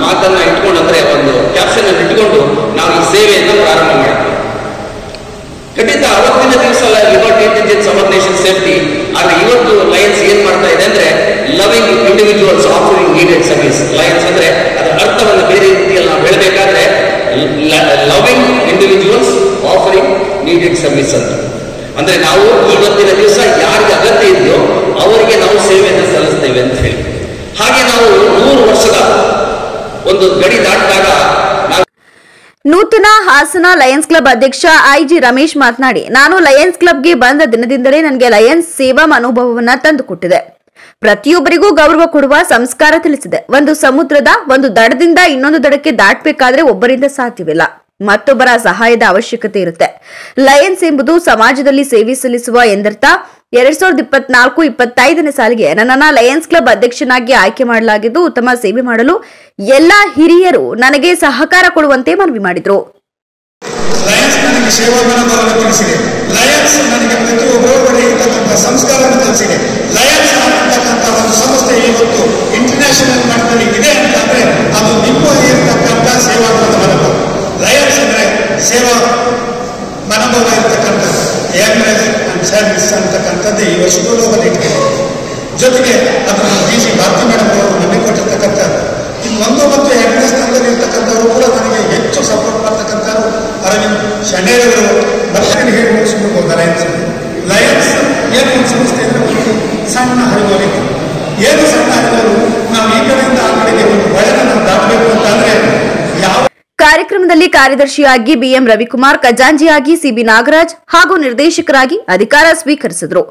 ಮಾತನ್ನ ಇಟ್ಕೊಂಡು ಅಂದ್ರೆ ಒಂದು ಕ್ಯಾಪ್ಷನ್ ಅನ್ನು ಇಟ್ಕೊಂಡು ನಾವು ಈ ಸೇವೆಯನ್ನು ಪ್ರಾರಂಭ ಮಾಡ್ತೀವಿ ಖಂಡಿತ ಅವತ್ತಿನ ದಿವಸ ಲಿಬರ್ಟಿ ಇಂಟೆಲಿಜೆನ್ಸ್ ಅವರ್ನೇಷನ್ ಸೇಫ್ಟಿ ಆದ್ರೆ ಇವತ್ತು ಲಯನ್ಸ್ ಏನ್ ಮಾಡ್ತಾ ಇದೆ ಅಂದ್ರೆ loving individuals offering needed service lions ಅಂದ್ರೆ ಅದರ ಅರ್ಥವನ್ನು ಬೇರೆ ರೀತಿಯಲ್ಲಿ ನಾವು ಹೇಳಬೇಕಾದ್ರೆ loving individuals offering needed service ಅಂತ. ಅಂದ್ರೆ ನಾವು ಇವತ್ತಿನ ದಿವಸ ಯಾರಿಗೆ ಅಗತ್ಯ ಇದೆಯೋ ಅವರಿಗೆ ನಾವು ಸೇವೆಯನ್ನು ಸಲ್ಲಿಸ್ತೇವೆ ಅಂತ ಹೇಳಿ. ಹಾಗೆ ನಾವು ನೂರು ವರ್ಷದ ಒಂದು ಗಡಿ ದಾಟಿದಾಗ ನೂತನ ಹಾಸನ ಲಯನ್ಸ್ ಕ್ಲಬ್ ಅಧ್ಯಕ್ಷ ಐಜಿ ರಮೇಶ್ ಮಾತನಾಡಿ, ನಾನು ಲಯನ್ಸ್ ಕ್ಲಬ್ಗೆ ಬಂದ ದಿನದಿಂದಲೇ ನನಗೆ ಲಯನ್ಸ್ ಸೇವಾ ಮನೋಭಾವವನ್ನು ತಂದುಕೊಟ್ಟಿದೆ. ಪ್ರತಿಯೊಬ್ಬರಿಗೂ ಗೌರವ ಕೊಡುವ ಸಂಸ್ಕಾರ ತಿಳಿಸಿದೆ. ಒಂದು ಸಮುದ್ರದ ಒಂದು ದಡದಿಂದ ಇನ್ನೊಂದು ದಡಕ್ಕೆ ದಾಟಬೇಕಾದ್ರೆ ಒಬ್ಬರಿಂದ ಸಾಧ್ಯವಿಲ್ಲ. ಮತ್ತೊಬ್ಬರ ಸಹಾಯದ ಅವಶ್ಯಕತೆ ಇರುತ್ತೆ. ಲಯನ್ಸ್ ಎಂಬುದು ಸಮಾಜದಲ್ಲಿ ಸೇವೆ ಸಲ್ಲಿಸುವ ಎಂದರ್ಥ, ಎರಡ್ ಸಾವಿರದ ಇಪ್ಪತ್ನಾಲ್ಕು ಇಪ್ಪತ್ತೈದನೇ ಸಾಲಿಗೆ ನನ್ನನ್ನ ಲಯನ್ಸ್ ಕ್ಲಬ್ ಅಧ್ಯಕ್ಷನಾಗಿ ಆಯ್ಕೆ ಮಾಡಲಾಗಿದ್ದು, ಉತ್ತಮ ಸೇವೆ ಮಾಡಲು ಎಲ್ಲ ಹಿರಿಯರು ನನಗೆ ಸಹಕಾರ ಕೊಡುವಂತೆ ಮನವಿ ಮಾಡಿದ್ರು. ಸೇವಾ ಮನೋಭಾವ ಇರತಕ್ಕಂಥದ್ದು ಏಮ್ನೆಸ್ ಅಂಡ್ ಸರ್ವಿಸ್ ಅಂತಕ್ಕಂಥದ್ದು ಈ ವರ್ಷದೊಳಗೆ ಇಟ್ಟಿದೆ ಜೊತೆಗೆ ಅದನ್ನು ಡಿ ಸಿ ಭಾರತಿ ಮೇಡಮ್ ಅವರು ನಮಗೆ ಕೊಟ್ಟಿರ್ತಕ್ಕಂಥದ್ದು ಇನ್ನು ಒಂದು ಮತ್ತು ಎರಡನೇ ಸ್ಥಾನದಲ್ಲಿ ಇರ್ತಕ್ಕಂಥವರು ಕೂಡ ನನಗೆ ಹೆಚ್ಚು ಸಪೋರ್ಟ್ ಮಾಡ್ತಕ್ಕಂಥವ್ರು ಅರವಿಂದ್ ಶಂಡೇರವರು ಮತ್ತೆ ಹೇಳಿ ಮುಗಿಸ್ಬಿಡ್ಬೋದು ಲಯನ್ಸ್ ಲಯನ್ಸ್ ಏನು ಒಂದು ಸಂಸ್ಥೆ ಅಂದರೆ ಒಂದು ಸಣ್ಣ ಹರಿವರಿ ಏನು ಸಣ್ಣ ಹರಿವರು ನಾವು ಈ ಕಡೆಯಿಂದ ಆ ಕಡೆಗೆ ಒಂದು ಬಯಲನ್ನು ದಾಟಬೇಕು ಕಾರ್ಯಕ್ರಮದಲ್ಲಿ ಕಾರ್ಯದರ್ಶಿಯಾಗಿ ಬಿಎಂ ರವಿಕುಮಾರ್ ಖಜಾಂಜಿಯಾಗಿ ಸಿಬಿ ನಾಗರಾಜ್ ಹಾಗೂ ನಿರ್ದೇಶಕರಾಗಿ ಅಧಿಕಾರ ಸ್ವೀಕರಿಸಿದರು.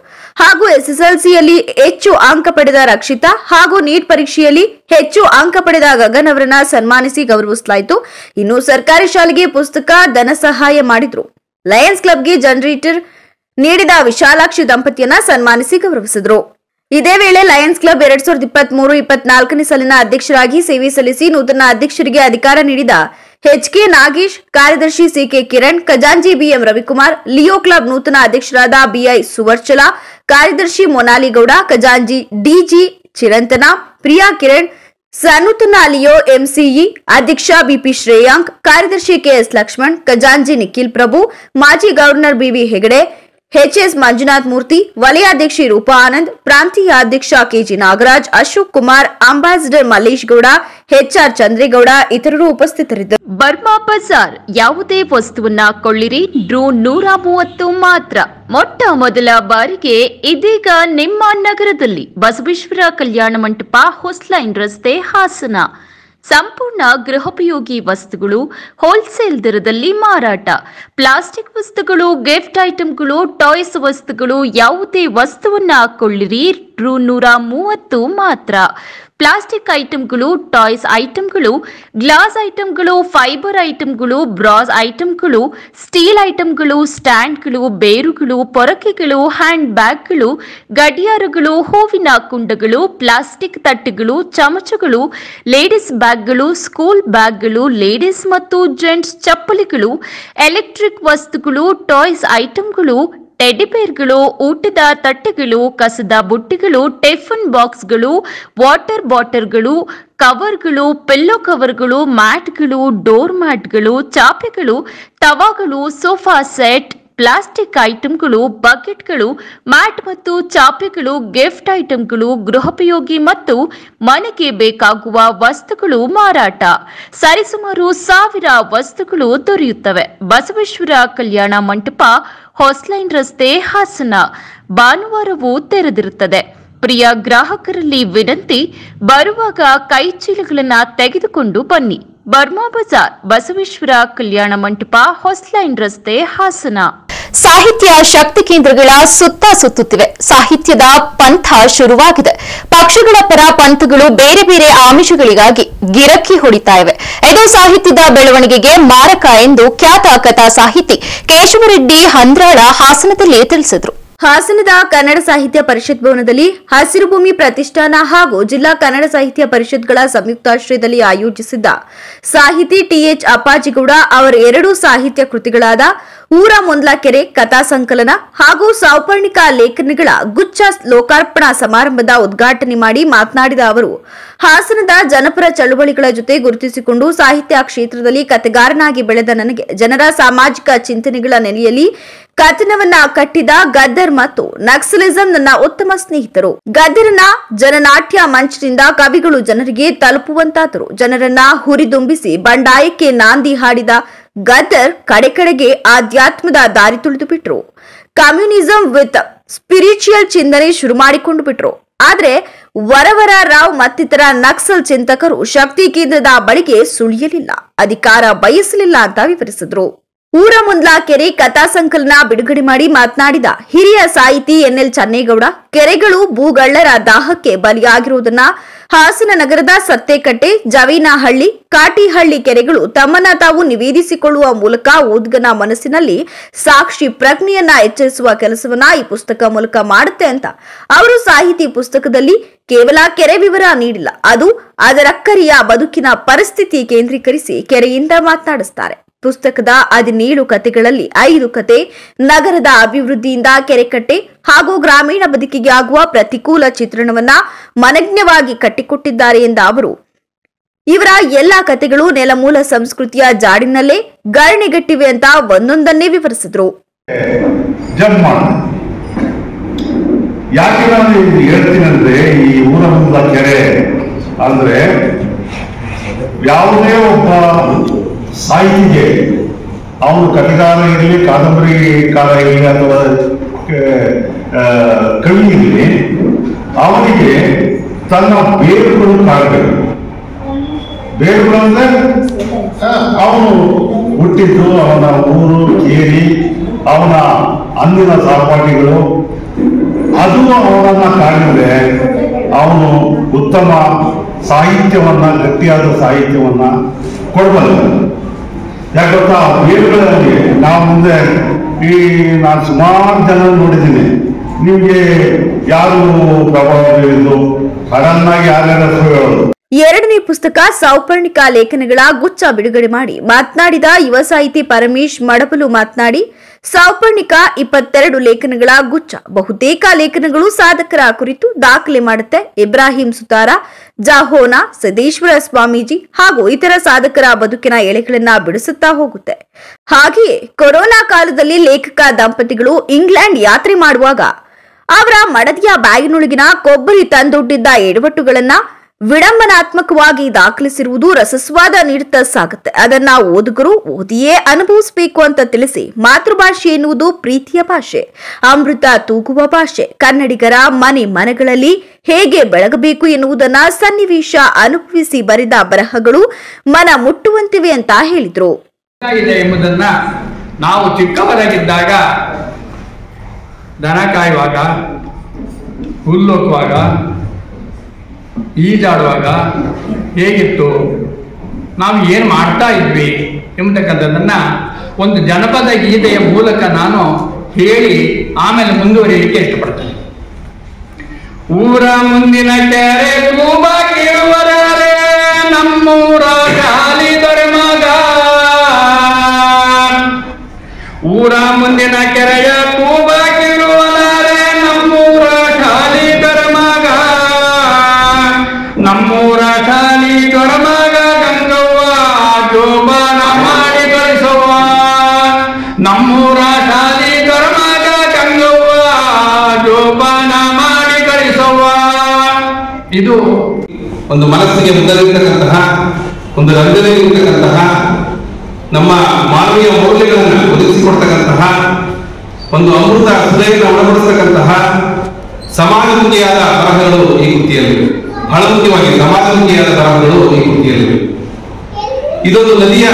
ಹಾಗೂ ಎಸ್ಎಸ್ಎಲ್ಸಿಯಲ್ಲಿ ಹೆಚ್ಚು ಅಂಕ ಪಡೆದ ರಕ್ಷಿತಾ ಹಾಗೂ ನೀಟ್ ಪರೀಕ್ಷೆಯಲ್ಲಿ ಹೆಚ್ಚು ಅಂಕ ಪಡೆದ ಗಗನ್ ಅವರನ್ನ ಸನ್ಮಾನಿಸಿ ಗೌರವಿಸಲಾಯಿತು. ಇನ್ನು ಸರ್ಕಾರಿ ಶಾಲೆಗೆ ಪುಸ್ತಕ, ಧನ ಸಹಾಯ ಮಾಡಿದ್ರು. ಲಯನ್ಸ್ ಕ್ಲಬ್ಗೆ ಜನರೇಟರ್ ನೀಡಿದ ವಿಶಾಲಾಕ್ಷಿ ದಂಪತಿಯನ್ನ ಸನ್ಮಾನಿಸಿ ಗೌರವಿಸಿದ್ರು. ಇದೇ ವೇಳೆ ಲಯನ್ಸ್ ಕ್ಲಬ್ ಎರಡ್ ಸಾವಿರದ ಇಪ್ಪತ್ತ್ ಮೂರು ಇಪ್ಪತ್ನಾಲ್ಕನೇ ಸಾಲಿನ ಅಧ್ಯಕ್ಷರಾಗಿ ಸೇವೆ ಸಲ್ಲಿಸಿ ನೂತನ ಅಧ್ಯಕ್ಷರಿಗೆ ಅಧಿಕಾರ ನೀಡಿದ ಎಚ್ ಕೆ ನಾಗೇಶ್, ಕಾರ್ಯದರ್ಶಿ ಸಿಕೆ ಕಿರಣ್ ಖಜಾಂಜಿ ಬಿಎಂ ರವಿಕುಮಾರ್, ಲಿಯೋ ಕ್ಲಬ್ ನೂತನ ಅಧ್ಯಕ್ಷರಾದ ಬಿಐ ಸುವರ್ಚಲ, ಕಾರ್ಯದರ್ಶಿ ಮೊನಾಲಿಗೌಡ ಖಜಾಂಜಿ ಡಿಜಿ ಚಿರಂತನ, ಪ್ರಿಯಾ ಕಿರಣ್, ಸನೂತನ ಲಿಯೋ ಎಂಸಿಇ ಅಧ್ಯಕ್ಷ ಬಿಪಿ ಶ್ರೇಯಾಂಕ್, ಕಾರ್ಯದರ್ಶಿ ಕೆಎಸ್ ಲಕ್ಷ್ಮಣ್ ಖಜಾಂಜಿ ನಿಖಿಲ್ ಪ್ರಭು, ಮಾಜಿ governor BV Hegde HS Manjunath Murthy, ವಲಯಾಧ್ಯಕ್ಷೆ Roopa Anand, ಪ್ರಾಂತೀಯ ಅಧ್ಯಕ್ಷ KG Nagaraj, Ashok Kumar, ambassador Mallesh Gowda, HR Chandregowda ಇತರರು ಉಪಸ್ಥಿತರಿದ್ದರು. ಬರ್ಮಾ ಬಜಾರ್ ಯಾವುದೇ ವಸ್ತುವನ್ನ ಕೊಳ್ಳಿರಿ ಡ್ರೂ ನೂರ ಮೂವತ್ತು ಮಾತ್ರ. ಮೊಟ್ಟ ಮೊದಲ ಬಾರಿಗೆ ಇದೀಗ ನಿಮ್ಮ ನಗರದಲ್ಲಿ ಬಸವೇಶ್ವರ ಕಲ್ಯಾಣ ಮಂಟಪ ಹೊಸ್ಲೈನ್ ರಸ್ತೆ ಹಾಸನ. ಸಂಪೂರ್ಣ ಗೃಹೋಪಯೋಗಿ ವಸ್ತುಗಳು ಹೋಲ್ಸೇಲ್ ದರದಲ್ಲಿ ಮಾರಾಟ. ಪ್ಲಾಸ್ಟಿಕ್ ವಸ್ತುಗಳು ಗಿಫ್ಟ್ ಐಟಂಗಳು ಟಾಯ್ಸ್ ವಸ್ತುಗಳು ಯಾವುದೇ ವಸ್ತುವನ್ನ ಕೊಳ್ಳಿರಿ ರು ನೂರ ಮೂವತ್ತು ಮಾತ್ರ. ಪ್ಲಾಸ್ಟಿಕ್ ಐಟಂಗಳು ಟಾಯ್ಸ್ ಐಟಂಗಳು ಗ್ಲಾಸ್ ಐಟಂಗಳು ಫೈಬರ್ ಐಟಂಗಳು ಬ್ರಾಸ್ ಐಟಂಗಳು ಸ್ಟೀಲ್ ಐಟಂಗಳು ಸ್ಟ್ಯಾಂಡ್ಗಳು ಬೇರುಗಳು ಪೊರಕೆಗಳು ಹ್ಯಾಂಡ್ ಬ್ಯಾಗ್ಗಳು ಗಡಿಯಾರಗಳು ಹೂವಿನ ಕುಂಡಗಳು ಪ್ಲಾಸ್ಟಿಕ್ ತಟ್ಟೆಗಳು ಚಮಚಗಳು ಲೇಡೀಸ್ ಬ್ಯಾಗ್ಗಳು ಸ್ಕೂಲ್ ಬ್ಯಾಗ್ಗಳು ಲೇಡೀಸ್ ಮತ್ತು ಜೆಂಟ್ಸ್ ಚಪ್ಪಲಿಗಳು ಎಲೆಕ್ಟ್ರಿಕ್ ವಸ್ತುಗಳು ಟಾಯ್ಸ್ ಐಟಂಗಳು ಟೆಡಿಬೇರ್ಗಳು ಊಟದ ತಟ್ಟೆಗಳು, ಕಸದ ಬುಟ್ಟಿಗಳು, ಟಿಫನ್ ಬಾಕ್ಸ್ಗಳು, ವಾಟರ್ ಬಾಟಲ್ಗಳು, ಕವರ್ಗಳು, ಪೆಲ್ಲೋ ಕವರ್ಗಳು, ಮ್ಯಾಟ್ಗಳು, ಡೋರ್ ಮ್ಯಾಟ್ಗಳು, ಚಾಪೆಗಳು, ತವಾಗಳು, ಸೋಫಾ ಸೆಟ್, ಪ್ಲಾಸ್ಟಿಕ್ ಐಟಂಗಳು, ಬಕೆಟ್ಗಳು, ಮ್ಯಾಟ್ ಮತ್ತು ಚಾಪೆಗಳು, ಗಿಫ್ಟ್ ಐಟಂಗಳು, ಗೃಹೋಪಯೋಗಿ ಮತ್ತು ಮನೆಗೆ ಬೇಕಾಗುವ ವಸ್ತುಗಳು ಮಾರಾಟ. ಸರಿಸುಮಾರು ಸಾವಿರ ವಸ್ತುಗಳು ದೊರೆಯುತ್ತವೆ. ಬಸವೇಶ್ವರ ಕಲ್ಯಾಣ ಮಂಟಪ ಹೊಸ್ಲೈನ್ ರಸ್ತೆ ಹಾಸನ. ಭಾನುವಾರವೂ ತೆರೆದಿರುತ್ತದೆ. ಪ್ರಿಯ ಗ್ರಾಹಕರಲ್ಲಿ ವಿನಂತಿ, ಬರುವಾಗ ಕೈ ಚೀಲಗಳನ್ನ ತೆಗೆದುಕೊಂಡು ಬನ್ನಿ. ಬರ್ಮಾ ಬಜಾರ್, ಬಸವೇಶ್ವರ ಕಲ್ಯಾಣ ಮಂಟಪ, ಹೊಸ್ಲೈನ್ ರಸ್ತೆ ಹಾಸನ. ಸಾಹಿತ್ಯ ಶಕ್ತಿ ಕೇಂದ್ರಗಳ ಸುತ್ತ ಸುತ್ತುತ್ತಿವೆ. ಸಾಹಿತ್ಯದ ಪಂಥ ಶುರುವಾಗಿದೆ. ಪಕ್ಷಗಳ ಪರ ಪಂಥಗಳು ಬೇರೆ ಬೇರೆ ಆಮಿಷಗಳಿಗಾಗಿ ಗಿರಕಿ ಹೊಡಿತಾ ಇವೆ. ಇದು ಸಾಹಿತ್ಯದ ಬೆಳವಣಿಗೆಗೆ ಮಾರಕ ಎಂದು ಖ್ಯಾತ ಕಥಾ ಸಾಹಿತಿ ಕೇಶವರೆಡ್ಡಿ ಹಂದ್ರಾಳ ಹಾಸನದಲ್ಲಿ ತಿಳಿಸಿದರು. ಹಾಸನದ ಕನ್ನಡ ಸಾಹಿತ್ಯ ಪರಿಷತ್ ಭವನದಲ್ಲಿ ಹಸಿರು ಭೂಮಿ ಪ್ರತಿಷ್ಠಾನ ಹಾಗೂ ಜಿಲ್ಲಾ ಕನ್ನಡ ಸಾಹಿತ್ಯ ಪರಿಷತ್ಗಳ ಸಂಯುಕ್ತಾಶ್ರಯದಲ್ಲಿ ಆಯೋಜಿಸಿದ್ದ ಸಾಹಿತಿ ಟಿಎಚ್ ಅಪ್ಪಾಜಿಗೌಡ ಅವರ ಎರಡು ಸಾಹಿತ್ಯ ಕೃತಿಗಳಾದ ಊರ ಮೊಂದ್ಲಾಕೆರೆ ಕಥಾ ಸಂಕಲನ ಹಾಗೂ ಸೌಪರ್ಣಿಕ ಲೇಖನಗಳ ಗುಚ್ಛ ಲೋಕಾರ್ಪಣಾ ಸಮಾರಂಭದ ಉದ್ಘಾಟನೆ ಮಾಡಿ ಮಾತನಾಡಿದ ಅವರು, ಹಾಸನದ ಜನಪರ ಚಳುವಳಿಗಳ ಜೊತೆ ಗುರುತಿಸಿಕೊಂಡು ಸಾಹಿತ್ಯ ಕ್ಷೇತ್ರದಲ್ಲಿ ಕತೆಗಾರನಾಗಿ ಬೆಳೆದ ನನಗೆ ಜನರ ಸಾಮಾಜಿಕ ಚಿಂತನೆಗಳ ನೆಲೆಯಲ್ಲಿ ಕಥನವನ್ನ ಕಟ್ಟಿದ ಗದ್ದರ್ ಮತ್ತು ನಕ್ಸಲಿಸಂ ನನ್ನ ಉತ್ತಮ ಸ್ನೇಹಿತರು. ಗದ್ದರನ ಜನನಾಟ್ಯ ಮಂಚದಿಂದ ಕವಿಗಳು ಜನರಿಗೆ ತಲುಪುವಂತಾದರು. ಜನರನ್ನ ಹುರಿದುಂಬಿಸಿ ಬಂಡಾಯಕ್ಕೆ ನಾಂದಿ ಹಾಡಿದ ಗದ್ದರ್ ಕಡೆ ಕಡೆಗೆ ಆಧ್ಯಾತ್ಮದ ದಾರಿ ತುಳಿದು ಬಿಟ್ರು ಕಮ್ಯುನಿಸಂ ವಿತ್ ಸ್ಪಿರಿಚುಯಲ್ ಚಿಂತನೆ ಶುರು ಮಾಡಿಕೊಂಡು ಬಿಟ್ರು. ಆದ್ರೆ ವರವರ ರಾವ್ ಮತ್ತಿತರ ನಕ್ಸಲ್ ಚಿಂತಕರು ಶಕ್ತಿ ಕೇಂದ್ರದ ಬಳಿಗೆ ಸುಳಿಯಲಿಲ್ಲ. ಅಧಿಕಾರ ಬಯಸಲಿಲ್ಲ ಅಂತ ವಿವರಿಸಿದ್ರು. ಊರ ಮುಂದ್ಲಾ ಕೆರೆ ಕಥಾ ಸಂಕಲನ ಬಿಡುಗಡೆ ಮಾಡಿ ಮಾತನಾಡಿದ ಹಿರಿಯ ಸಾಹಿತಿ ಎನ್ಎಲ್ ಚನ್ನೇಗೌಡ, ಕೆರೆಗಳು ಭೂಗಳ್ಳರ ದಾಹಕ್ಕೆ ಬಲಿಯಾಗಿರುವುದನ್ನ ಹಾಸನ ನಗರದ ಸತ್ತೇಕಟ್ಟೆ ಜವೀನಹಳ್ಳಿ, ಕಾಟಿಹಳ್ಳಿ ಕೆರೆಗಳು ತಮ್ಮನ್ನ ತಾವು ನಿವೇದಿಸಿಕೊಳ್ಳುವ ಮೂಲಕ ಓದ್ಗನ ಮನಸ್ಸಿನಲ್ಲಿ ಸಾಕ್ಷಿ ಪ್ರಜ್ಞೆಯನ್ನ ಎಚ್ಚರಿಸುವ ಕೆಲಸವನ್ನ ಈ ಪುಸ್ತಕ ಮೂಲಕ ಮಾಡುತ್ತೆ ಅಂತ. ಅವರು ಸಾಹಿತಿ ಪುಸ್ತಕದಲ್ಲಿ ಕೇವಲ ಕೆರೆ ವಿವರ ನೀಡಿಲ್ಲ, ಅದು ಅದರಕ್ಕರಿಯ ಬದುಕಿನ ಪರಿಸ್ಥಿತಿ ಕೇಂದ್ರೀಕರಿಸಿ ಕೆರೆಯಿಂದ ಮಾತನಾಡಿಸ್ತಾರೆ. ಪುಸ್ತಕದ ಹದಿನೇಳು ಕಥೆಗಳಲ್ಲಿ ಐದು ಕತೆ ನಗರದ ಅಭಿವೃದ್ಧಿಯಿಂದ ಕೆರೆಕಟ್ಟೆ ಹಾಗೂ ಗ್ರಾಮೀಣ ಬದುಕಿಗೆ ಆಗುವ ಪ್ರತಿಕೂಲ ಚಿತ್ರಣವನ್ನ ಮನಜ್ಞವಾಗಿ ಕಟ್ಟಿಕೊಟ್ಟಿದ್ದಾರೆ ಎಂದ ಅವರು. ಇವರ ಎಲ್ಲಾ ಕಥೆಗಳು ನೆಲಮೂಲ ಸಂಸ್ಕೃತಿಯ ಜಾಡಿನಲ್ಲೇ ಗರಣಿಗಟ್ಟಿವೆ ಅಂತ ಒಂದೊಂದನ್ನೇ ವಿವರಿಸಿದ್ರು. ಯಾಕೆ ನಾನು ಹೇಳ್ತೀನಂದ್ರೆ ಈ ಊರ ಕೆರೆ ಅಂದ್ರೆ ಯಾವುದೇ ಒಬ್ಬ ಸಾಹಿತಿಗೆ ಅವನು ಕಥೆಗಾರ ಇರಲಿ, ಕಾದಂಬರಿ ಕಾಲ ಇರಲಿ ಅಥವಾ ಕವಿ ಇರಲಿ, ಅವನಿಗೆ ತನ್ನ ಬೇರುಗಳು ಕಾಣಬೇಕು. ಬೇರುಗಳು ಅಂದ್ರೆ ಅವನು ಹುಟ್ಟಿದ್ದು ಅವನ ಊರು ಕೇರಿ ಅವನ ಅಂದಿನ ಸಹಪಾಠಿಗಳು. ಅದು ಅವನನ್ನ ಕಾಣಿದ್ರೆ ಅವನು ಉತ್ತಮ ಸಾಹಿತ್ಯವನ್ನ, ಗಟ್ಟಿಯಾದ ಸಾಹಿತ್ಯವನ್ನ ಕೊಡಬಲ್ಲ ಯಾಕೆ ಗೊತ್ತಾ? ಬೇರುಗಳಲ್ಲಿ ನಾವು ಮುಂದೆ ಈ ನಾನು ಸುಮಾರು ಜನ ನೋಡಿದ್ದೀನಿ ನಿಮಗೆ ಯಾರು ಪ್ರಭಾವ ಬೀರಿದ್ದು ಸಡನ್ ಯಾರ್ಯಾರ ಹೇಳೋದು? ಎರಡನೇ ಪುಸ್ತಕ ಸೌಪರ್ಣಿಕ ಲೇಖನಗಳ ಗುಚ್ಛ ಬಿಡುಗಡೆ ಮಾಡಿ ಮಾತನಾಡಿದ ಯುವ ಸಾಹಿತಿ ಪರಮೇಶ್ ಮಡಪಲು ಮಾತನಾಡಿ ಸೌಪರ್ಣಿಕ ಇಪ್ಪತ್ತೆರಡು ಲೇಖನಗಳ ಗುಚ್ಛ. ಬಹುತೇಕ ಲೇಖನಗಳು ಸಾಧಕರ ಕುರಿತು ದಾಖಲೆ ಮಾಡುತ್ತೆ. ಇಬ್ರಾಹಿಂ ಸುತಾರ, ಜಾಹೋನಾ ಸದೇಶ್ವರ ಸ್ವಾಮೀಜಿ ಹಾಗೂ ಇತರ ಸಾಧಕರ ಬದುಕಿನ ಎಳೆಗಳನ್ನ ಬಿಡಿಸುತ್ತಾ ಹೋಗುತ್ತೆ. ಹಾಗೆಯೇ ಕೊರೋನಾ ಕಾಲದಲ್ಲಿ ಲೇಖಕ ದಂಪತಿಗಳು ಇಂಗ್ಲೆಂಡ್ ಯಾತ್ರೆ ಮಾಡುವಾಗ ಅವರ ಮಡದಿಯ ಬ್ಯಾಗಿನೊಳಗಿನ ಕೊಬ್ಬರಿ ತಂದೊಡ್ಡಿದ್ದ ಎಡವಟ್ಟುಗಳನ್ನ ವಿಡಂಬನಾತ್ಮಕವಾಗಿ ದಾಖಲಿಸಿರುವುದು ರಸಸ್ವಾದ ನೀಡುತ್ತಾ ಸಾಗುತ್ತೆ. ಅದನ್ನ ಓದುಗರು ಓದಿಯೇ ಅನುಭವಿಸಬೇಕು ಅಂತ ತಿಳಿಸಿ ಮಾತೃಭಾಷೆ ಎನ್ನುವುದು ಪ್ರೀತಿಯ ಭಾಷೆ, ಅಮೃತ ತೂಗುವ ಭಾಷೆ, ಕನ್ನಡಿಗರ ಮನೆ ಮನೆಗಳಲ್ಲಿ ಹೇಗೆ ಬೆಳಗಬೇಕು ಎನ್ನುವುದನ್ನ ಸನ್ನಿವೇಶ ಅನುಭವಿಸಿ ಬರೆದ ಬರಹಗಳು ಮನ ಮುಟ್ಟುವಂತಿವೆ ಅಂತ ಹೇಳಿದ್ರು. ಎಂಬುದನ್ನ ನಾವು ಚಿಕ್ಕವರಾಗಿದ್ದಾಗ ದನ ಕಾಯುವಾಗ ಹುಲ್ಲೊಕ್ಕುವಾಗ ಈಜಾಡುವಾಗ ಹೇಗಿತ್ತು? ನಾವು ಏನು ಮಾಡ್ತಾ ಇದ್ವಿ ಎಂಬತಕ್ಕಂಥದ್ದನ್ನು ಒಂದು ಜನಪದ ಗೀತೆಯ ಮೂಲಕ ನಾನು ಹೇಳಿ ಆಮೇಲೆ ಮುಂದುವರಿಯಲಿಕ್ಕೆ ಇಷ್ಟಪಡ್ತೇನೆ. ಊರ ಮುಂದಿನ ಕೆರೆ ಕೂಬ ಕೇಳುವರೇ ನಮ್ಮೂರ ಗಾಲಿ ಮಗ. ಊರ ಮುಂದಿನ ಕೆರೆಯ ಖಾಲಿ ಕಂಗವ್ವ ಜೋಪಾನ ಇದು ಒಂದು ಮನಸ್ಸಿಗೆ ಮುದ್ದಲಿರ್ತಕ್ಕಂತಹ ಒಂದು ರಂಜನೆ ಇರ್ತಕ್ಕಂತಹ, ನಮ್ಮ ಮಾನವೀಯ ಮೌಲ್ಯಗಳನ್ನು ಒದಗಿಸಿಕೊಡ್ತಕ್ಕಂತಹ, ಒಂದು ಅಮೃತ ಹೃದಯವನ್ನು ಒಳಪಡಿಸತಕ್ಕಂತಹ ಸಮಾಜಮುಖಿಯಾದ ಬರಹಗಳು ಈ ಕೃತಿಯಲ್ಲಿವೆ ಬಹಳ ಮುಖ್ಯವಾಗಿ ಸಮಾಜಮುಖಿಯಾದ ಬರಹಗಳು ಈ ಕೃತಿಯಲ್ಲಿವೆ ಇದೊಂದು ನದಿಯ